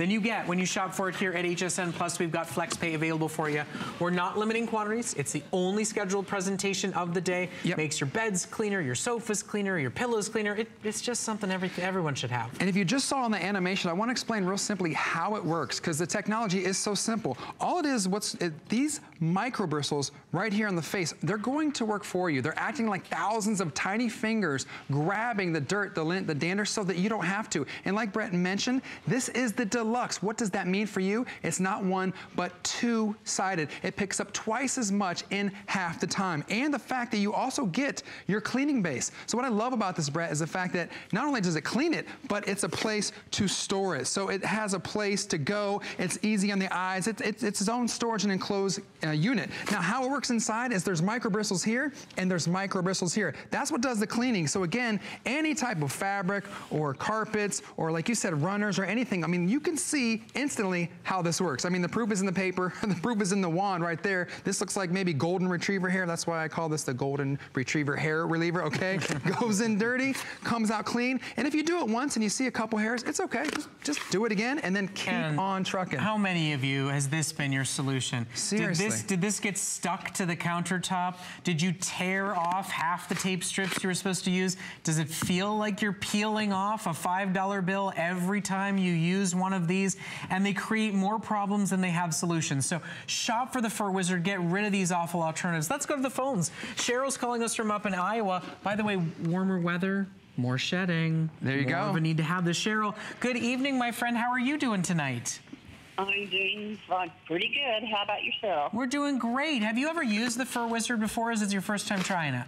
than you get when you shop for it here at HSN. Plus, we've got FlexPay available for you. We're not limiting quantities. It's the only scheduled presentation of the day. Yep. Makes your beds cleaner, your sofas cleaner, your pillows cleaner. It, it's just something every, everyone should have. And if you just saw in the animation, I want to explain real simply how it works because the technology is so simple. All it is, what's it, these micro bristles right here on the face, they're going to work for you. They're acting like thousands of tiny fingers grabbing the dirt, the lint, the dander so that you don't have to. And like Brett mentioned, this is the deluxe. What does that mean for you? It's not one, but two-sided. It picks up twice as much in half the time. And the fact that you also get your cleaning base. So what I love about this, Brett, is the fact that not only does it clean it, but it's a place to store it. So it has a place to go. It's easy on the eyes. It's, it's, it's its own storage and enclosed uh, Uh, unit. Now, how it works inside is there's micro bristles here and there's micro bristles here. That's what does the cleaning. So again, any type of fabric or carpets or like you said, runners or anything, I mean, you can see instantly how this works. I mean, the proof is in the paper, the proof is in the wand right there. This looks like maybe golden retriever hair. That's why I call this the golden retriever hair reliever, okay? Goes in dirty, comes out clean. And if you do it once and you see a couple hairs, it's okay. Just, just do it again and then keep and on trucking. How many of you has this been your solution? Seriously. Did this, did this get stuck to the countertop? Did you tear off half the tape strips you were supposed to use? Does it feel like you're peeling off a $5 bill every time you use one of these? and they create more problems than they have solutions. So shop for the Fur Wizard, get rid of these awful alternatives. Let's go to the phones. Cheryl's calling us from up in Iowa. By the way, warmer weather, more shedding. There you more go. Of a need to have this. Cheryl, good evening, my friend. How are you doing tonight? I'm doing uh, pretty good. How about yourself? We're doing great. Have you ever used the Fur Wizard before? Is it your first time trying it?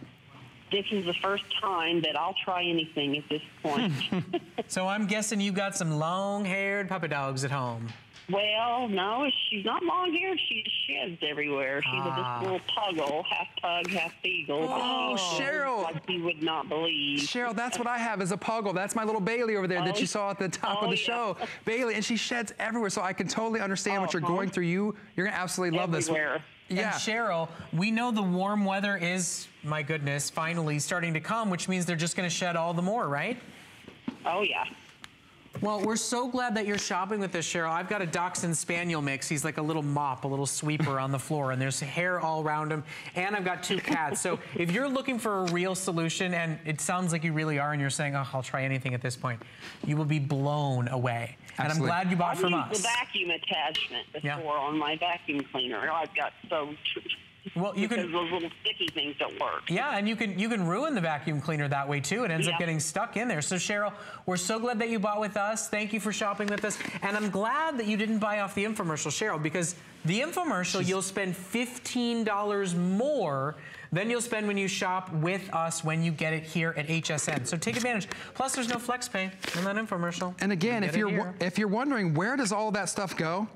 This is the first time that I'll try anything at this point. so I'm guessing you've got some long-haired puppy dogs at home. Well, no, she's not long-haired. She sheds everywhere. She's ah. a, this little puggle, half pug, half beagle. Oh, Cheryl! Like you would not believe. Cheryl, that's what I have is a puggle. That's my little Bailey over there oh, that you saw at the top oh, of the yeah. show. Bailey, and she sheds everywhere, so I can totally understand what you're going through. You, you're gonna absolutely love everywhere. this. Yeah. And Cheryl, we know the warm weather is, my goodness, finally starting to come, which means they're just going to shed all the more, right? Oh, yeah. Well, we're so glad that you're shopping with us, Cheryl. I've got a Dachshund Spaniel mix. He's like a little mop, a little sweeper on the floor, and there's hair all around him. And I've got two cats. So if you're looking for a real solution, and it sounds like you really are, and you're saying, oh, I'll try anything at this point, you will be blown away. Absolutely. And I'm glad you bought I've from used us. the vacuum attachment before Yeah. on my vacuum cleaner. I've got so... Well, you because can- those little sticky things don't work. Yeah, and you can you can ruin the vacuum cleaner that way too. It ends Yeah. up getting stuck in there. So Cheryl, we're so glad that you bought with us. Thank you for shopping with us. And I'm glad that you didn't buy off the infomercial, Cheryl, because the infomercial you'll spend $15 more than you'll spend when you shop with us when you get it here at HSN. So take advantage. Plus there's no flex pay in that infomercial. And again, You if you're here. if you're wondering where does all that stuff go,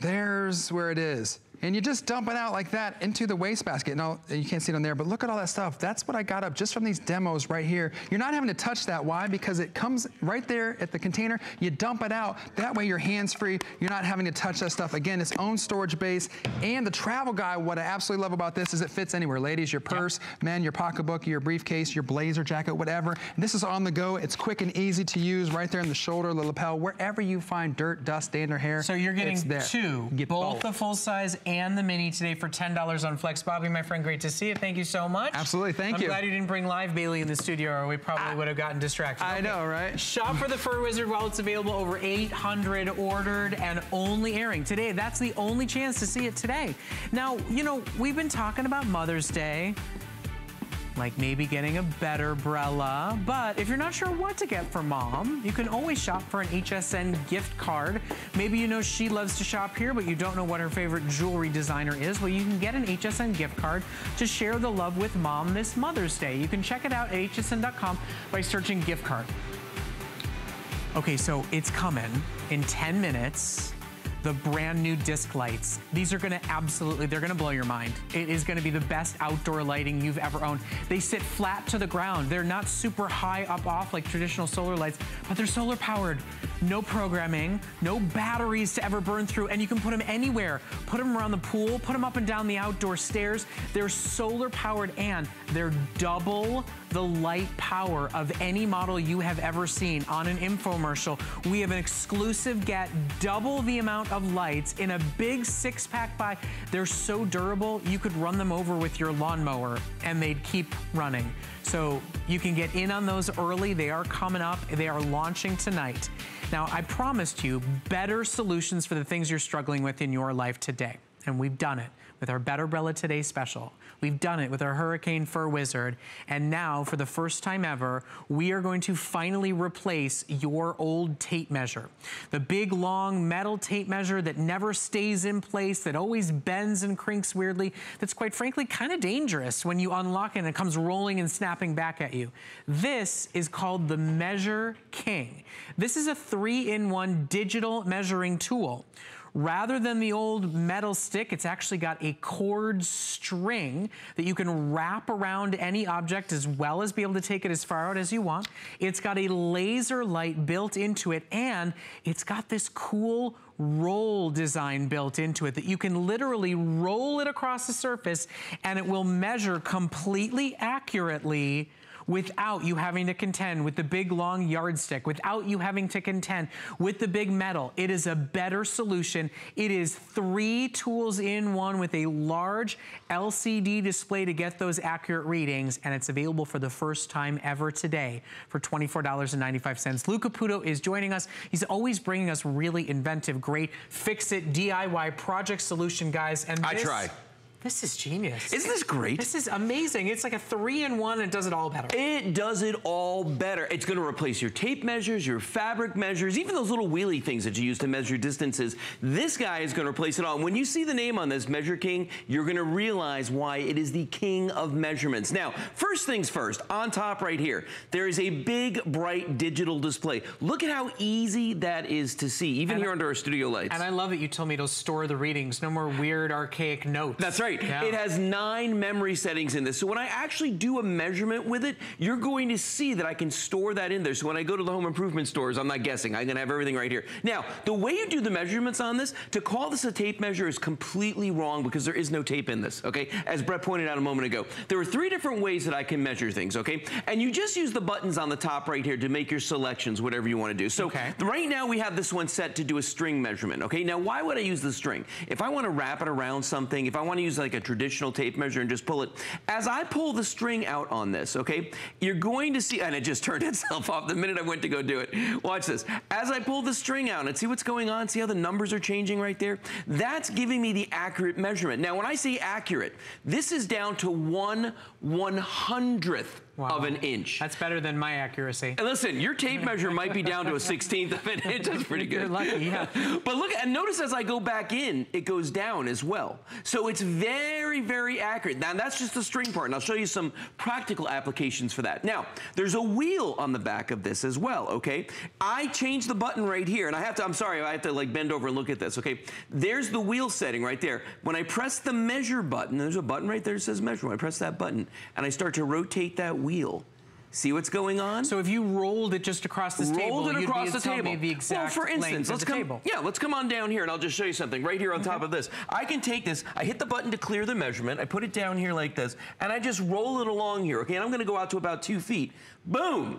there's where it is. And you just dump it out like that into the wastebasket. Now, you can't see it on there, but look at all that stuff. That's what I got up just from these demos right here. You're not having to touch that. Why? Because it comes right there at the container. You dump it out. That way you're hands-free. You're not having to touch that stuff. Again, its own storage base. And the travel guy, what I absolutely love about this is it fits anywhere. Ladies, your purse, men, your pocketbook, your briefcase, your blazer jacket, whatever. This is on the go. It's quick and easy to use right there in the shoulder, the lapel, wherever you find dirt, dust, dander, hair. So you're getting it's there. two, Get both the full size and the mini today for $10 on Flex. Bobby, my friend, great to see you. Thank you so much. Absolutely, thank you. I'm you. glad you didn't bring live Bailey in the studio or we probably would have gotten distracted. I know, right? Shop for the Fur Wizard while it's available. Over 800 ordered and only airing today. That's the only chance to see it today. Now, you know, we've been talking about Mother's Day like maybe getting a better Brella. But if you're not sure what to get for mom, you can always shop for an HSN gift card. Maybe you know she loves to shop here, but you don't know what her favorite jewelry designer is. Well, you can get an HSN gift card to share the love with mom this Mother's Day. You can check it out at hsn.com by searching gift card. Okay, so it's coming in 10 minutes. The brand new disc lights. These are gonna absolutely, they're gonna blow your mind. It is gonna be the best outdoor lighting you've ever owned. They sit flat to the ground. They're not super high up off like traditional solar lights, but they're solar powered. No programming, no batteries to ever burn through, and you can put them anywhere. Put them around the pool, put them up and down the outdoor stairs. They're solar powered and they're double the light power of any model you have ever seen on an infomercial. We have an exclusive get double the amount of lights in a big six pack buy. They're so durable, you could run them over with your lawnmower and they'd keep running. So you can get in on those early. They are coming up. They are launching tonight. Now, I promised you better solutions for the things you're struggling with in your life today. And we've done it with our Better Brella Today special. We've done it with our Hurricane Fur Wizard. And now, for the first time ever, we are going to finally replace your old tape measure. The big, long metal tape measure that never stays in place, that always bends and crinks weirdly, that's quite frankly kind of dangerous when you unlock it and it comes rolling and snapping back at you. This is called the Measure King. This is a three-in-one digital measuring tool. Rather than the old metal stick, it's actually got a cord string that you can wrap around any object as well as be able to take it as far out as you want. It's got a laser light built into it and it's got this cool roll design built into it that you can literally roll it across the surface and it will measure completely accurately without you having to contend with the big long yardstick, without you having to contend with the big metal. It is a better solution. It is three tools in one with a large LCD display to get those accurate readings, and it's available for the first time ever today for $24.95. Lou Caputo is joining us. He's always bringing us really inventive, great fix-it DIY project solution guys. And I try. This is genius. Isn't this great? This is amazing. It's like a three-in-one and it does it all better. It does it all better. It's going to replace your tape measures, your fabric measures, even those little wheelie things that you use to measure distances. This guy is going to replace it all. And when you see the name on this, Measure King, you're going to realize why it is the king of measurements. Now, first things first, on top right here, there is a big, bright digital display. Look at how easy that is to see, even And here I- under our studio lights. And I love that you told me to store the readings. No more weird, archaic notes. That's right. Yeah. It has nine memory settings in this. So when I actually do a measurement with it, you're going to see that I can store that in there. So when I go to the home improvement stores, I'm not guessing. I'm going to have everything right here. Now, the way you do the measurements on this, to call this a tape measure is completely wrong because there is no tape in this, okay? As Brett pointed out a moment ago. There are three different ways that I can measure things, okay? And you just use the buttons on the top right here to make your selections, whatever you want to do. So right now we have this one set to do a string measurement, okay? Now, why would I use the string? If I want to wrap it around something, if I want to use like a traditional tape measure and just pull it, as I pull the string out on this, okay, you're going to see, and it just turned itself off the minute I went to go do it. Watch this. As I pull the string out and see what's going on, see how the numbers are changing right there? That's giving me the accurate measurement. Now, when I say accurate, this is down to one one hundredth of an inch. That's better than my accuracy. And listen, your tape measure might be down to a 16th of an inch. That's pretty good. You're lucky, yeah. But look, and notice as I go back in, it goes down as well. So it's very, very accurate. Now, that's just the string part, and I'll show you some practical applications for that. Now, there's a wheel on the back of this as well, okay? I changed the button right here, and I have to, I'm sorry, I have to like bend over and look at this, okay? There's the wheel setting right there. When I press the measure button, there's a button right there that says measure. When I press that button, and I start to rotate that wheel, See what's going on? So if you rolled it just across this Rolled table, it you'd across the table. the exact well, for instance, let's come. table. Yeah, let's come on down here, and I'll just show you something right here on top of this. I can take this. I hit the button to clear the measurement. I put it down here like this, and I just roll it along here. Okay, and I'm going to go out to about two feet. Boom.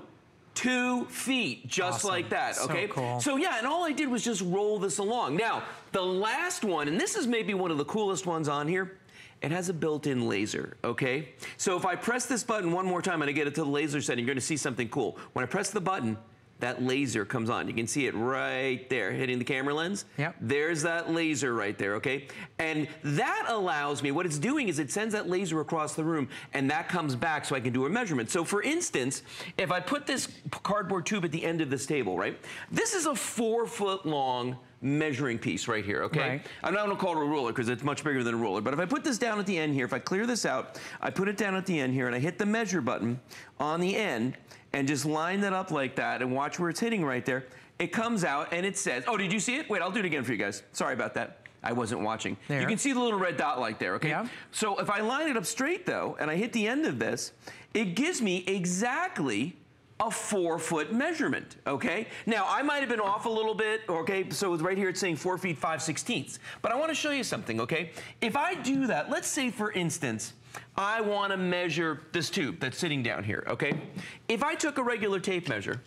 Two feet, just Awesome. like that, So okay? cool. So yeah, and all I did was just roll this along. Now, the last one, and this is maybe one of the coolest ones on here, it has a built-in laser, okay? So if I press this button one more time and I get it to the laser setting, you're gonna see something cool. When I press the button, that laser comes on. You can see it right there, hitting the camera lens. Yep. There's that laser right there, okay? And that allows me, what it's doing is it sends that laser across the room and that comes back so I can do a measurement. So for instance, if I put this cardboard tube at the end of this table, right? This is a four foot long measuring piece right here, okay? Right. I'm not gonna call it a ruler because it's much bigger than a ruler, but if I put this down at the end here, if I clear this out, I put it down at the end here and I hit the measure button on the end, and just line that up like that and watch where it's hitting right there. It comes out and it says, oh, did you see it? Wait, I'll do it again for you guys. Sorry about that. I wasn't watching. There. You can see the little red dot like there, okay? Yeah. So if I line it up straight though, and I hit the end of this, it gives me exactly a four foot measurement, okay? Now, I might have been off a little bit, okay? So right here it's saying four feet, five sixteenths. But I wanna show you something, okay? If I do that, let's say for instance, I wanna measure this tube that's sitting down here, okay? If I took a regular tape measure,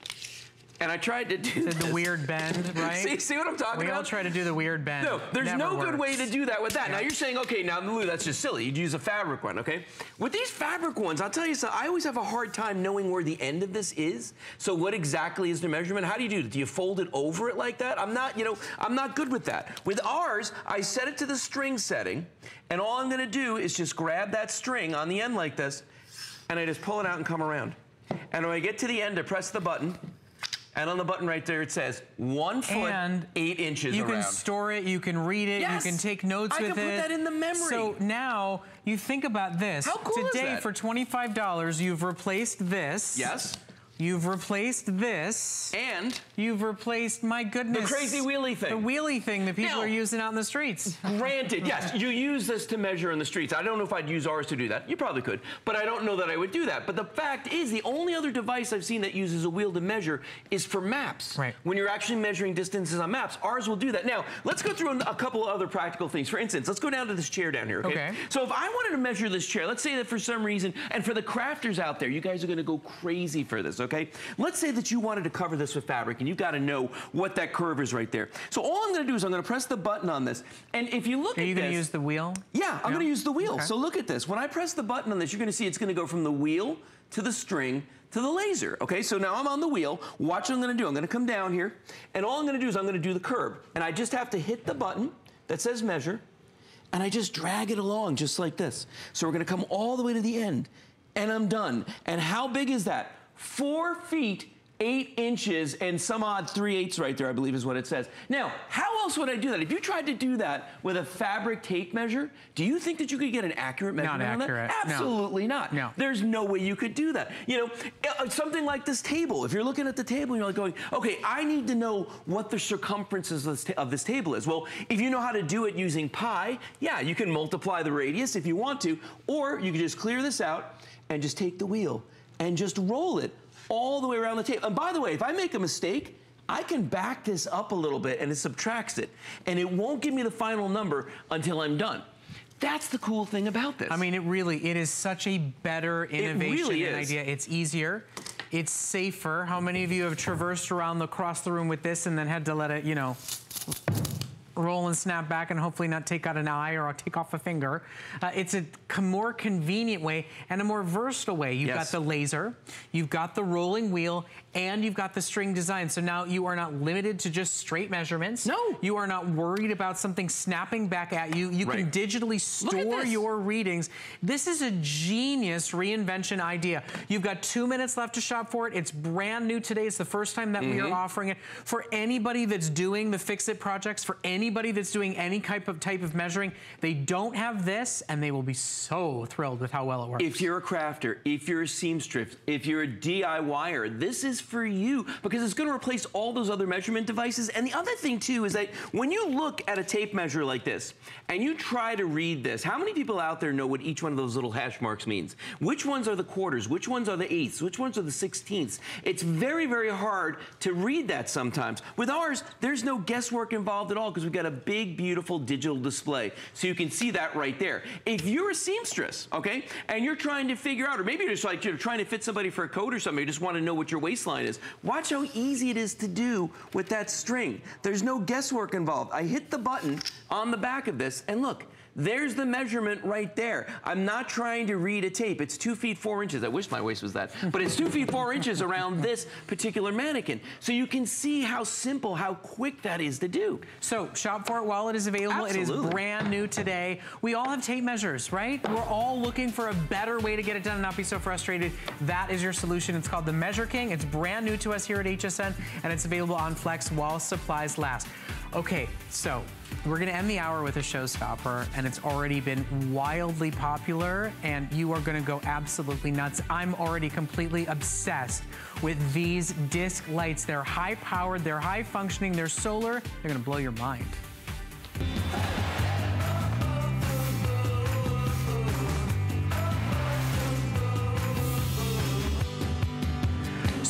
and I tried to do the weird bend, right? see, see what I'm talking we about? We all try to do the weird bend. No, there's Never no good way to do that with that. Now you're saying, okay, now Lou, that's just silly. You'd use a fabric one, okay? With these fabric ones, I'll tell you something. I always have a hard time knowing where the end of this is. So what exactly is the measurement? How do you do it? Do you fold it over it like that? I'm not, you know, I'm not good with that. With ours, I set it to the string setting, and all I'm gonna do is just grab that string on the end like this, and I just pull it out and come around. And when I get to the end, I press the button, and on the button right there, it says one foot, And eight inches You around. can store it, you can read it, Yes. you can take notes I with can it. put that in the memory. So now you think about this. How cool is Today that? for $25, you've replaced this. Yes. You've replaced this. And you've replaced, my goodness. The crazy wheelie thing. The wheelie thing that people Now- are using out in the streets. Granted, yes, you use this to measure in the streets. I don't know if I'd use ours to do that. You probably could, but I don't know that I would do that. But the fact is, the only other device I've seen that uses a wheel to measure is for maps. Right. When you're actually measuring distances on maps, ours will do that. Now, let's go through a couple other practical things. For instance, let's go down to this chair down here, okay? Okay. So if I wanted to measure this chair, let's say that for some reason, and for the crafters out there, you guys are gonna go crazy for this, okay? Let's say that you wanted to cover this with fabric and you've gotta know what that curve is right there. So all I'm gonna do is I'm gonna press the button on this, and if you look Are at you going to this- use the wheel? yeah, I'm Yeah. gonna use the wheel. Okay. So look at this. When I press the button on this, you're gonna see it's gonna go from the wheel to the string to the laser. Okay, so now I'm on the wheel. Watch what I'm gonna do. I'm gonna come down here, and all I'm gonna do is I'm gonna do the curve. And I just have to hit the button that says measure, and I just drag it along just like this. So we're gonna come all the way to the end, and I'm done. And how big is that? Four feet eight inches and some odd three eighths right there, I believe is what it says. Now, how else would I do that? If you tried to do that with a fabric tape measure, do you think that you could get an accurate Not measurement accurate, on no. that? Absolutely not. No. There's no way you could do that. You know, uh, something like this table. If you're looking at the table and you're like going, okay, I need to know what the circumference of this, of this table is. Well, if you know how to do it using pi, yeah, you can multiply the radius if you want to, or you can just clear this out and just take the wheel and just roll it all the way around the table. And by the way, if I make a mistake, I can back this up a little bit and it subtracts it. And it won't give me the final number until I'm done. That's the cool thing about this. I mean, it really, it is such a better innovation really and idea. It's easier. It's safer. How many of you have traversed around the across the room with this and then had to let it, you know, roll and snap back and hopefully not take out an eye or take off a finger. Uh, it's a more convenient way and a more versatile way. You've Yes. got the laser, you've got the rolling wheel, and you've got the string design. So now you are not limited to just straight measurements. No. You are not worried about something snapping back at you. You can digitally store your readings. This is a genius reinvention idea. You've got two minutes left to shop for it. It's brand new today. It's the first time that we are Mhm. offering it. For anybody that's doing the Fix-It projects, for anybody that's doing any type of type of measuring, they don't have this and they will be so thrilled with how well it works. If you're a crafter, if you're a seamstress, if you're a DIYer, this is for you because it's going to replace all those other measurement devices. And the other thing too is that when you look at a tape measure like this and you try to read this, how many people out there know what each one of those little hash marks means? Which ones are the quarters? Which ones are the eighths? Which ones are the sixteenths? It's very, very hard to read that sometimes. With ours, there's no guesswork involved at all because we've got a big, beautiful digital display. So you can see that right there. If you're a seamstress, okay, and you're trying to figure out, or maybe you're just like you're trying to fit somebody for a coat or something, you just want to know what your waistline is. Watch how easy it is to do with that string. There's no guesswork involved. I hit the button on the back of this, and look, there's the measurement right there. I'm not trying to read a tape. It's two feet, four inches. I wish my waist was that, but it's two feet, four inches around this particular mannequin. So you can see how simple, how quick that is to do. So shop for it while it is available. It Absolutely. is brand new today. We all have tape measures, right? We're all looking for a better way to get it done and not be so frustrated. That is your solution. It's called the Measure King. It's brand new to us here at HSN, and it's available on Flex while supplies last. Okay, so we're gonna end the hour with a showstopper, and it's already been wildly popular, and you are gonna go absolutely nuts. I'm already completely obsessed with these disc lights. They're high powered, they're high functioning, they're solar, they're gonna blow your mind.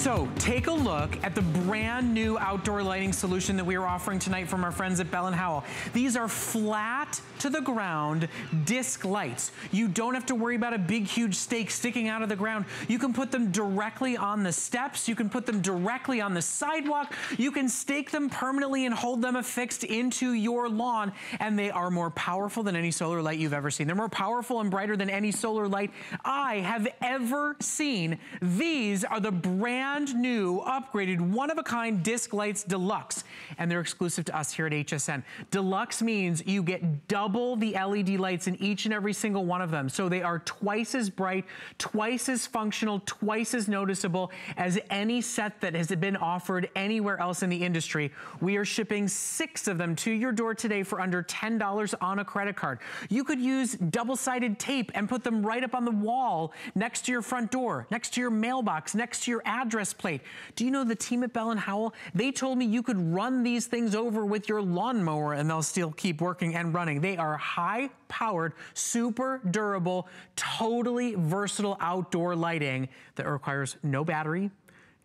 So take a look at the brand new outdoor lighting solution that we are offering tonight from our friends at Bell & Howell. These are flat to the ground disc lights. You don't have to worry about a big, huge stake sticking out of the ground. You can put them directly on the steps. You can put them directly on the sidewalk. You can stake them permanently and hold them affixed into your lawn. And they are more powerful than any solar light you've ever seen. They're more powerful and brighter than any solar light I have ever seen. These are the brand new upgraded one-of-a-kind disc lights deluxe and they're exclusive to us here at HSN. Deluxe means you get double the LED lights in each and every single one of them. So they are twice as bright, twice as functional, twice as noticeable as any set that has been offered anywhere else in the industry. We are shipping six of them to your door today for under $10 on a credit card. You could use double-sided tape and put them right up on the wall next to your front door, next to your mailbox, next to your address plate. Do you know the team at Bell & Howell? They told me you could run these things over with your lawnmower and they'll still keep working and running. They are high powered, super durable, totally versatile outdoor lighting that requires no battery,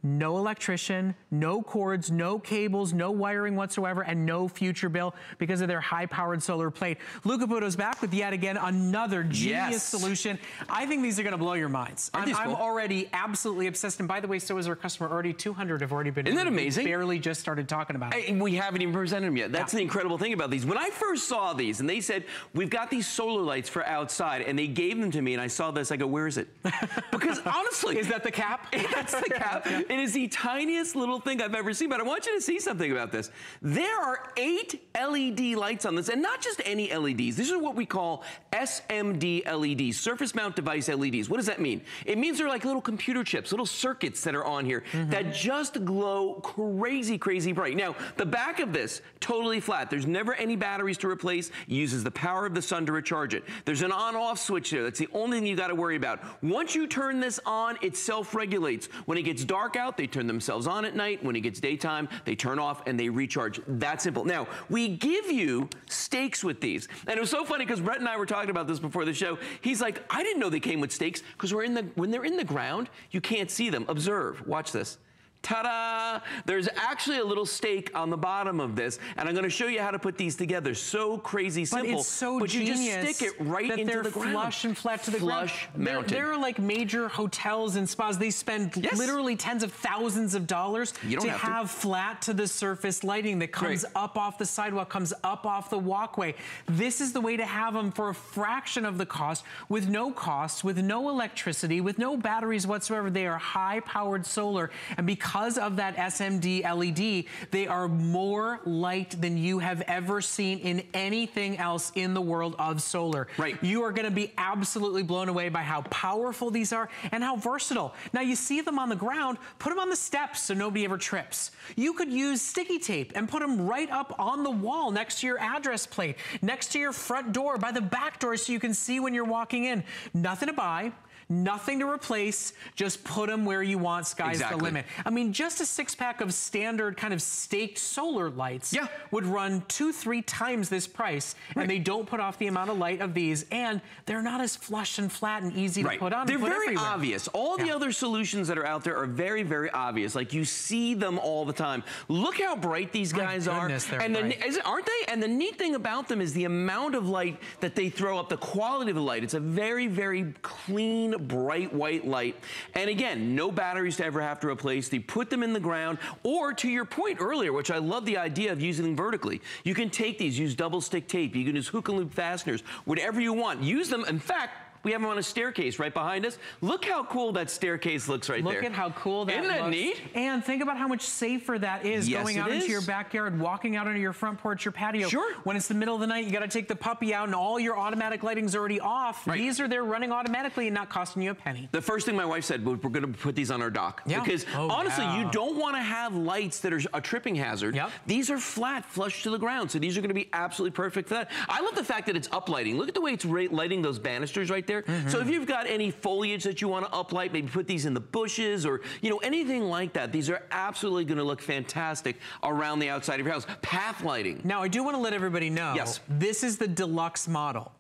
no electrician, no cords, no cables, no wiring whatsoever, and no future bill because of their high-powered solar plate. Lou Caputo's back with yet again another genius Yes. solution. I think these are gonna blow your minds. I'm, these I'm cool? already absolutely obsessed, and by the way, so is our customer. Already 200 have already been Isn't that ordered. We amazing? barely just started talking about it. We haven't even presented them yet. That's Yeah. the incredible thing about these. When I first saw these and they said, we've got these solar lights for outside and they gave them to me and I saw this, I go, where is it? Because honestly. Is that the cap? That's the cap. It is the tiniest little thing I've ever seen, but I want you to see something about this. There are eight LED lights on this, and not just any LEDs. These are what we call SMD LEDs, surface mount device LEDs. What does that mean? It means they're like little computer chips, little circuits that are on here mm-hmm. that just glow crazy, crazy bright. Now, the back of this, totally flat. There's never any batteries to replace. It uses the power of the sun to recharge it. There's an on-off switch there. That's the only thing you got to worry about. Once you turn this on, it self-regulates. When it gets dark out, they turn themselves on at night. When it gets daytime, they turn off and they recharge. That simple. Now, we give you stakes with these. And it was so funny because Brett and I were talking about this before the show. He's like, I didn't know they came with stakes because we're in the when they're in the ground, you can't see them. Observe. Watch this. Ta-da! There's actually a little stake on the bottom of this, and I'm going to show you how to put these together. So crazy simple. But it's so but you just stick it right into they're the ground. flush and flat to the flush ground. There- mounted. There are like major hotels and spas. They spend Yes. literally tens of thousands of dollars You don't to have to. flat to the surface lighting that comes Right. up off the sidewalk, comes up off the walkway. This is the way to have them for a fraction of the cost, with no costs, with no electricity, with no batteries whatsoever. They are high-powered solar, and because of that SMD LED, they are more light than you have ever seen in anything else in the world of solar. Right. You are gonna be absolutely blown away by how powerful these are and how versatile. Now you see them on the ground, put them on the steps so nobody ever trips. You could use sticky tape and put them right up on the wall next to your address plate, next to your front door, by the back door so you can see when you're walking in. Nothing to buy. Nothing to replace, just put them where you want, sky's Exactly. the limit. I mean, just a six pack of standard kind of staked solar lights Yeah. would run two, three times this price, and they don't put off the amount of light of these, and they're not as flush and flat and easy to put on. They're put very everywhere. obvious. All the other solutions that are out there are very, very obvious. Like you see them all the time. Look how bright these guys goodness, are. and the, is it- aren't they? And the neat thing about them is the amount of light that they throw up, the quality of the light. It's a very, very clean, bright white light. And again, no batteries to ever have to replace. They put them in the ground, or to your point earlier, which I love the idea of using them vertically. You can take these, use double stick tape. You can use hook and loop fasteners, whatever you want. Use them. In fact, We have them on a staircase right behind us. Look how cool that staircase looks right Look there. Look at how cool that Isn't that looks. neat? And think about how much safer that is Yes, going out into your backyard, walking out onto your front porch, your patio. Sure. When it's the middle of the night, you got to take the puppy out and all your automatic lighting's already off. Right. These are there running automatically and not costing you a penny. The first thing my wife said was we're going to put these on our dock. Yeah. Because Oh, honestly, yeah. you don't want to have lights that are a tripping hazard. Yep. These are flat, flush to the ground. So these are going to be absolutely perfect for that. I love the fact that it's uplighting. Look at the way it's lighting those banisters right there. Mm-hmm. So if you've got any foliage that you want to uplight, maybe put these in the bushes or, you know, anything like that. These are absolutely going to look fantastic around the outside of your house. Path lighting. Now, I do want to let everybody know Yes. this is the deluxe model.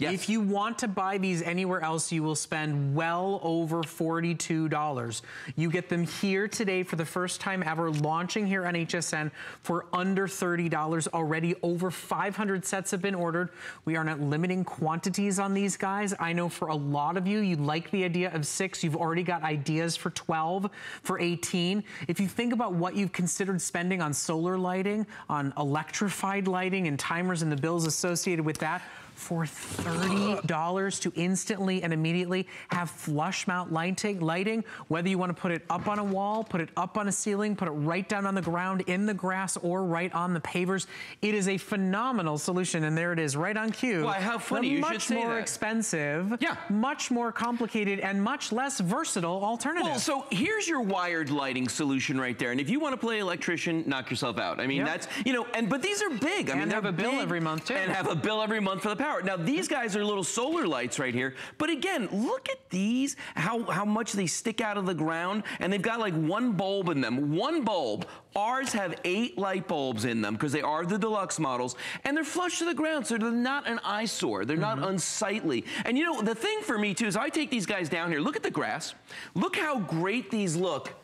Yes. If you want to buy these anywhere else, you will spend well over $42. You get them here today for the first time ever, launching here on HSN for under $30 already. Over 500 sets have been ordered. We are not limiting quantities on these guys. I know for a lot of you, you like the idea of six. You've already got ideas for 12, for 18. If you think about what you've considered spending on solar lighting, on electrified lighting and timers and the bills associated with that, for $30 to instantly and immediately have flush mount lighting, lighting, whether you want to put it up on a wall, put it up on a ceiling, put it right down on the ground, in the grass, or right on the pavers. It is a phenomenal solution, and there it is, right on cue. Why, how funny, you should say Much more that. expensive, Yeah. much more complicated, and much less versatile alternative. Well, so here's your wired lighting solution right there. And if you want to play electrician, knock yourself out. I mean, Yep. that's, you know, and but these are big. I And mean, they're have a bill every month, too. And have a bill every month for the power. Now, these guys are little solar lights right here. But again, look at these, how, how much they stick out of the ground. And they've got like one bulb in them. One bulb. Ours have eight light bulbs in them because they are the deluxe models. And they're flush to the ground, so they're not an eyesore. They're not mm-hmm. unsightly. And you know, the thing for me too is I take these guys down here. Look at the grass. Look how great these look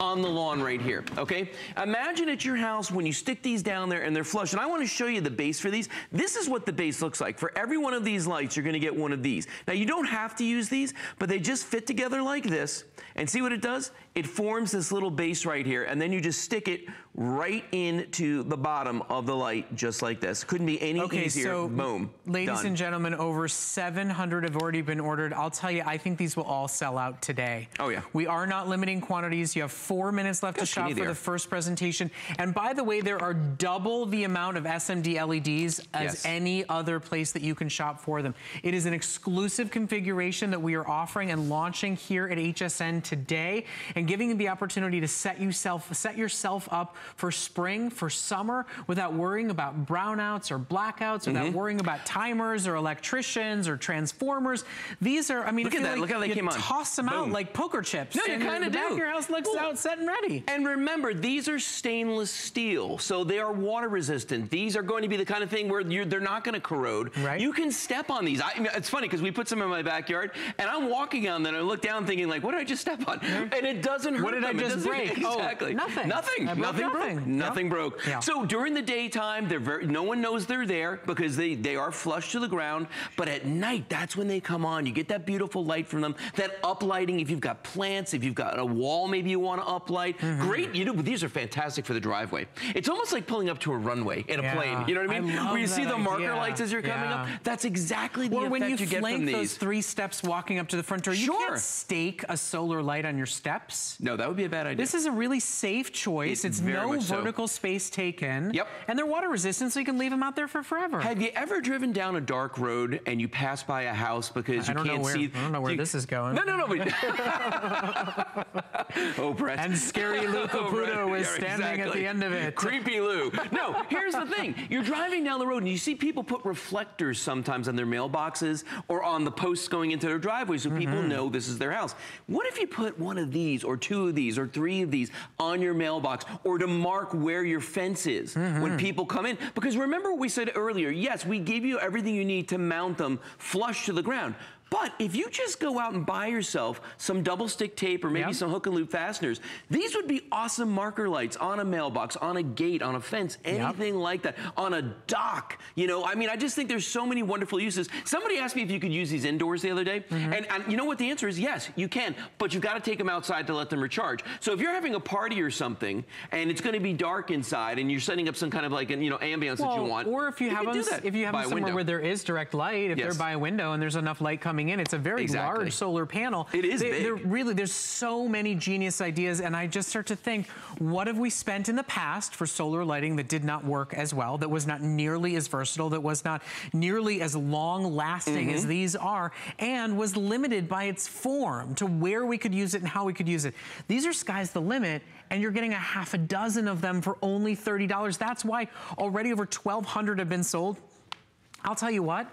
on the lawn right here, okay? Imagine at your house when you stick these down there and they're flush. And I want to show you the base for these. This is what the base looks like. For every one of these lights, you're to get one of these. Now, you don't have to use these, but they just fit together like this. And see what it does? It forms this little base right here, and then you just stick it right into the bottom of the light, just like this. Couldn't be any Okay, easier. so Boom. ladies Done. and gentlemen, over 700 have already been ordered. I'll tell you, I think these will all sell out today. Oh, yeah. We are not limiting quantities. You have four minutes left to shop for the first presentation. And by the way, there are double the amount of SMD LEDs as Yes. any other place that you can shop for them. It is an exclusive configuration that we are offering and launching here at HSN today and giving you the opportunity to set yourself, set yourself up for spring, for summer, without worrying about brownouts or blackouts, without Mm-hmm. worrying about timers or electricians or transformers. These are, I mean, Look at that. like Look how they you came on. toss them out like poker chips. No, you and the back do. of your house looks out set and ready. And remember, these are stainless steel, so they are water resistant. These are going to be the kind of thing where you're, they're not going to corrode. Right. You can step on these. I, it's funny because we put some in my backyard, and I'm walking on them, and I look down thinking like, what did I just step on? And it doesn't hurt What did I them. It just doesn't- break? Oh, Exactly. nothing. Nothing. I broke nothing nothing. broke. Yep. Nothing broke. Yeah. So during the daytime, they're very. No one knows they're there because they they are flush to the ground. But at night, that's when they come on. You get that beautiful light from them. That uplighting. If you've got plants, if you've got a wall, maybe you want to uplight. Mm-hmm. Great. You know, but these are fantastic for the driveway. It's almost like pulling up to a runway in a Yeah. plane. You know what I I mean? love Where you see that the marker lights as you're coming up. That's exactly the Or effect when you, you get flank those three steps walking up to the front door, you can't stake a solar light on your steps. No, that would be a bad idea. This is a really safe choice. It's It's, no much so. vertical space taken. Yep. And they're water resistant, so you can leave them out there for forever. Have you ever driven down a dark road and you pass by a house because I you don't can't where- see? I don't know where you- this is going. No, no, no. But oh, Brett. And scary Lou Oh. Caputo was Yeah, standing at the end of it. Creepy Lou. No, here's the thing. You're driving down the road and you see people put reflectors sometimes on their mailboxes or on the posts going into their driveway so people Mm-hmm. know this is their house. What if you put one of these or two of these or three of these on your mailbox or to mark where your fence is Mm-hmm. when people come in? Because remember what we said earlier. Yes, we gave you everything you need to mount them flush to the ground. But if you just go out and buy yourself some double stick tape or maybe Yep. some hook and loop fasteners, these would be awesome marker lights on a mailbox, on a gate, on a fence, anything like that, on a dock. You know, I mean, I just think there's so many wonderful uses. Somebody asked me if you could use these indoors the other day, Mm-hmm. and, and you know what the answer is? Yes, you can, but you've got to take them outside to let them recharge. So if you're having a party or something, and it's going to be dark inside, and you're setting up some kind of like, an, you know, ambience that you want, Or if you, have can them, if you have them a somewhere where there is direct light, if Yes. they're by a window and there's enough light coming coming in. It's a very Exactly. large solar panel. It is They- big. they're really, there's so many genius ideas, and I just start to think, what have we spent in the past for solar lighting that did not work as well, that was not nearly as versatile, that was not nearly as long lasting as Mhm. these are, and was limited by its form to where we could use it and how we could use it. These are sky's the limit, and you're getting a half a dozen of them for only $30. That's why already over 1,200 have been sold. I'll tell you what,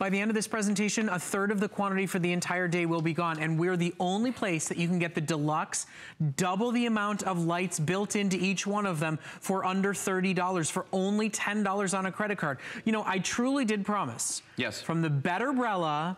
by the end of this presentation, a third of the quantity for the entire day will be gone. And we're the only place that you can get the deluxe, double the amount of lights built into each one of them for under $30, for only $10 on a credit card. You know, I truly did promise. Yes. From the better umbrella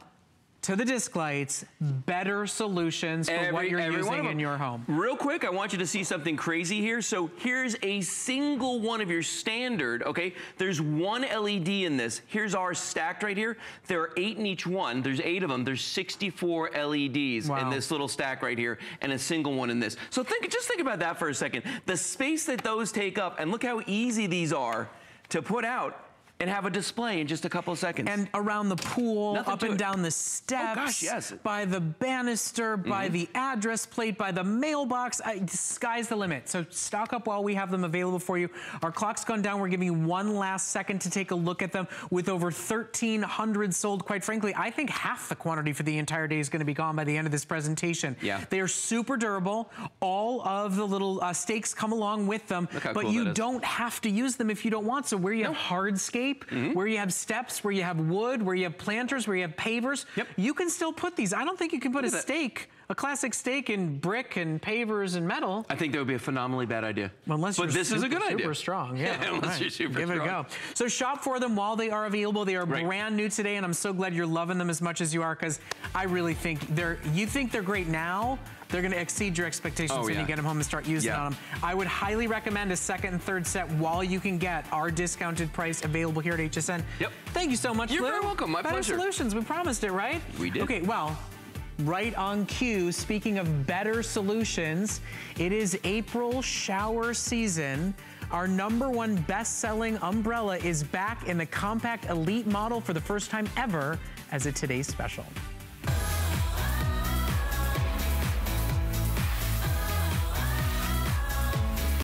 to the disc lights, better solutions for what you're every one of using in your home. Real quick, I want you to see something crazy here. So here's a single one of your standard, okay? There's one LED in this. Here's ours stacked right here. There are eight in each one. There's eight of them. There's 64 LEDs in this little stack right here and a single one in this. So think, just think about that for a second. The space that those take up and look how easy these are to put out and have a display in just a couple of seconds. And around the pool, Nothing up and it. down the steps, gosh, yes. by the banister, by Mhm. the address plate, by the mailbox. I, the sky's the limit. So stock up while we have them available for you. Our clock's gone down. We're giving you one last second to take a look at them. With over 1,300 sold, quite frankly, I think half the quantity for the entire day is going to be gone by the end of this presentation. Yeah. They are super durable. All of the little uh, stakes come along with them, but cool you don't have to use them if you don't want. So where you have hardscape, Mm-hmm. where you have steps, where you have wood, where you have planters, where you have pavers, you can still put these. I don't think you can put Look a stake, a classic stake in brick and pavers and metal. I think that would be a phenomenally bad idea. Unless but this is a super, good idea. super strong. Yeah, Unless right. you're super Give it a go. So shop for them while they are available. They are Right. brand new today, and I'm so glad you're loving them as much as you are because I really think they're. You think they're great now. They're going to exceed your expectations Oh, when yeah. you get them home and start using Yeah. on them. I would highly recommend a second and third set while you can get our discounted price available here at HSN. Yep. Thank you so much. You're Lou. very welcome. My Better pleasure. Solutions. We promised it, right? We did. Okay. Well, right on cue. Speaking of better solutions, it is April shower season. Our number one best-selling umbrella is back in the compact elite model for the first time ever as a today's special.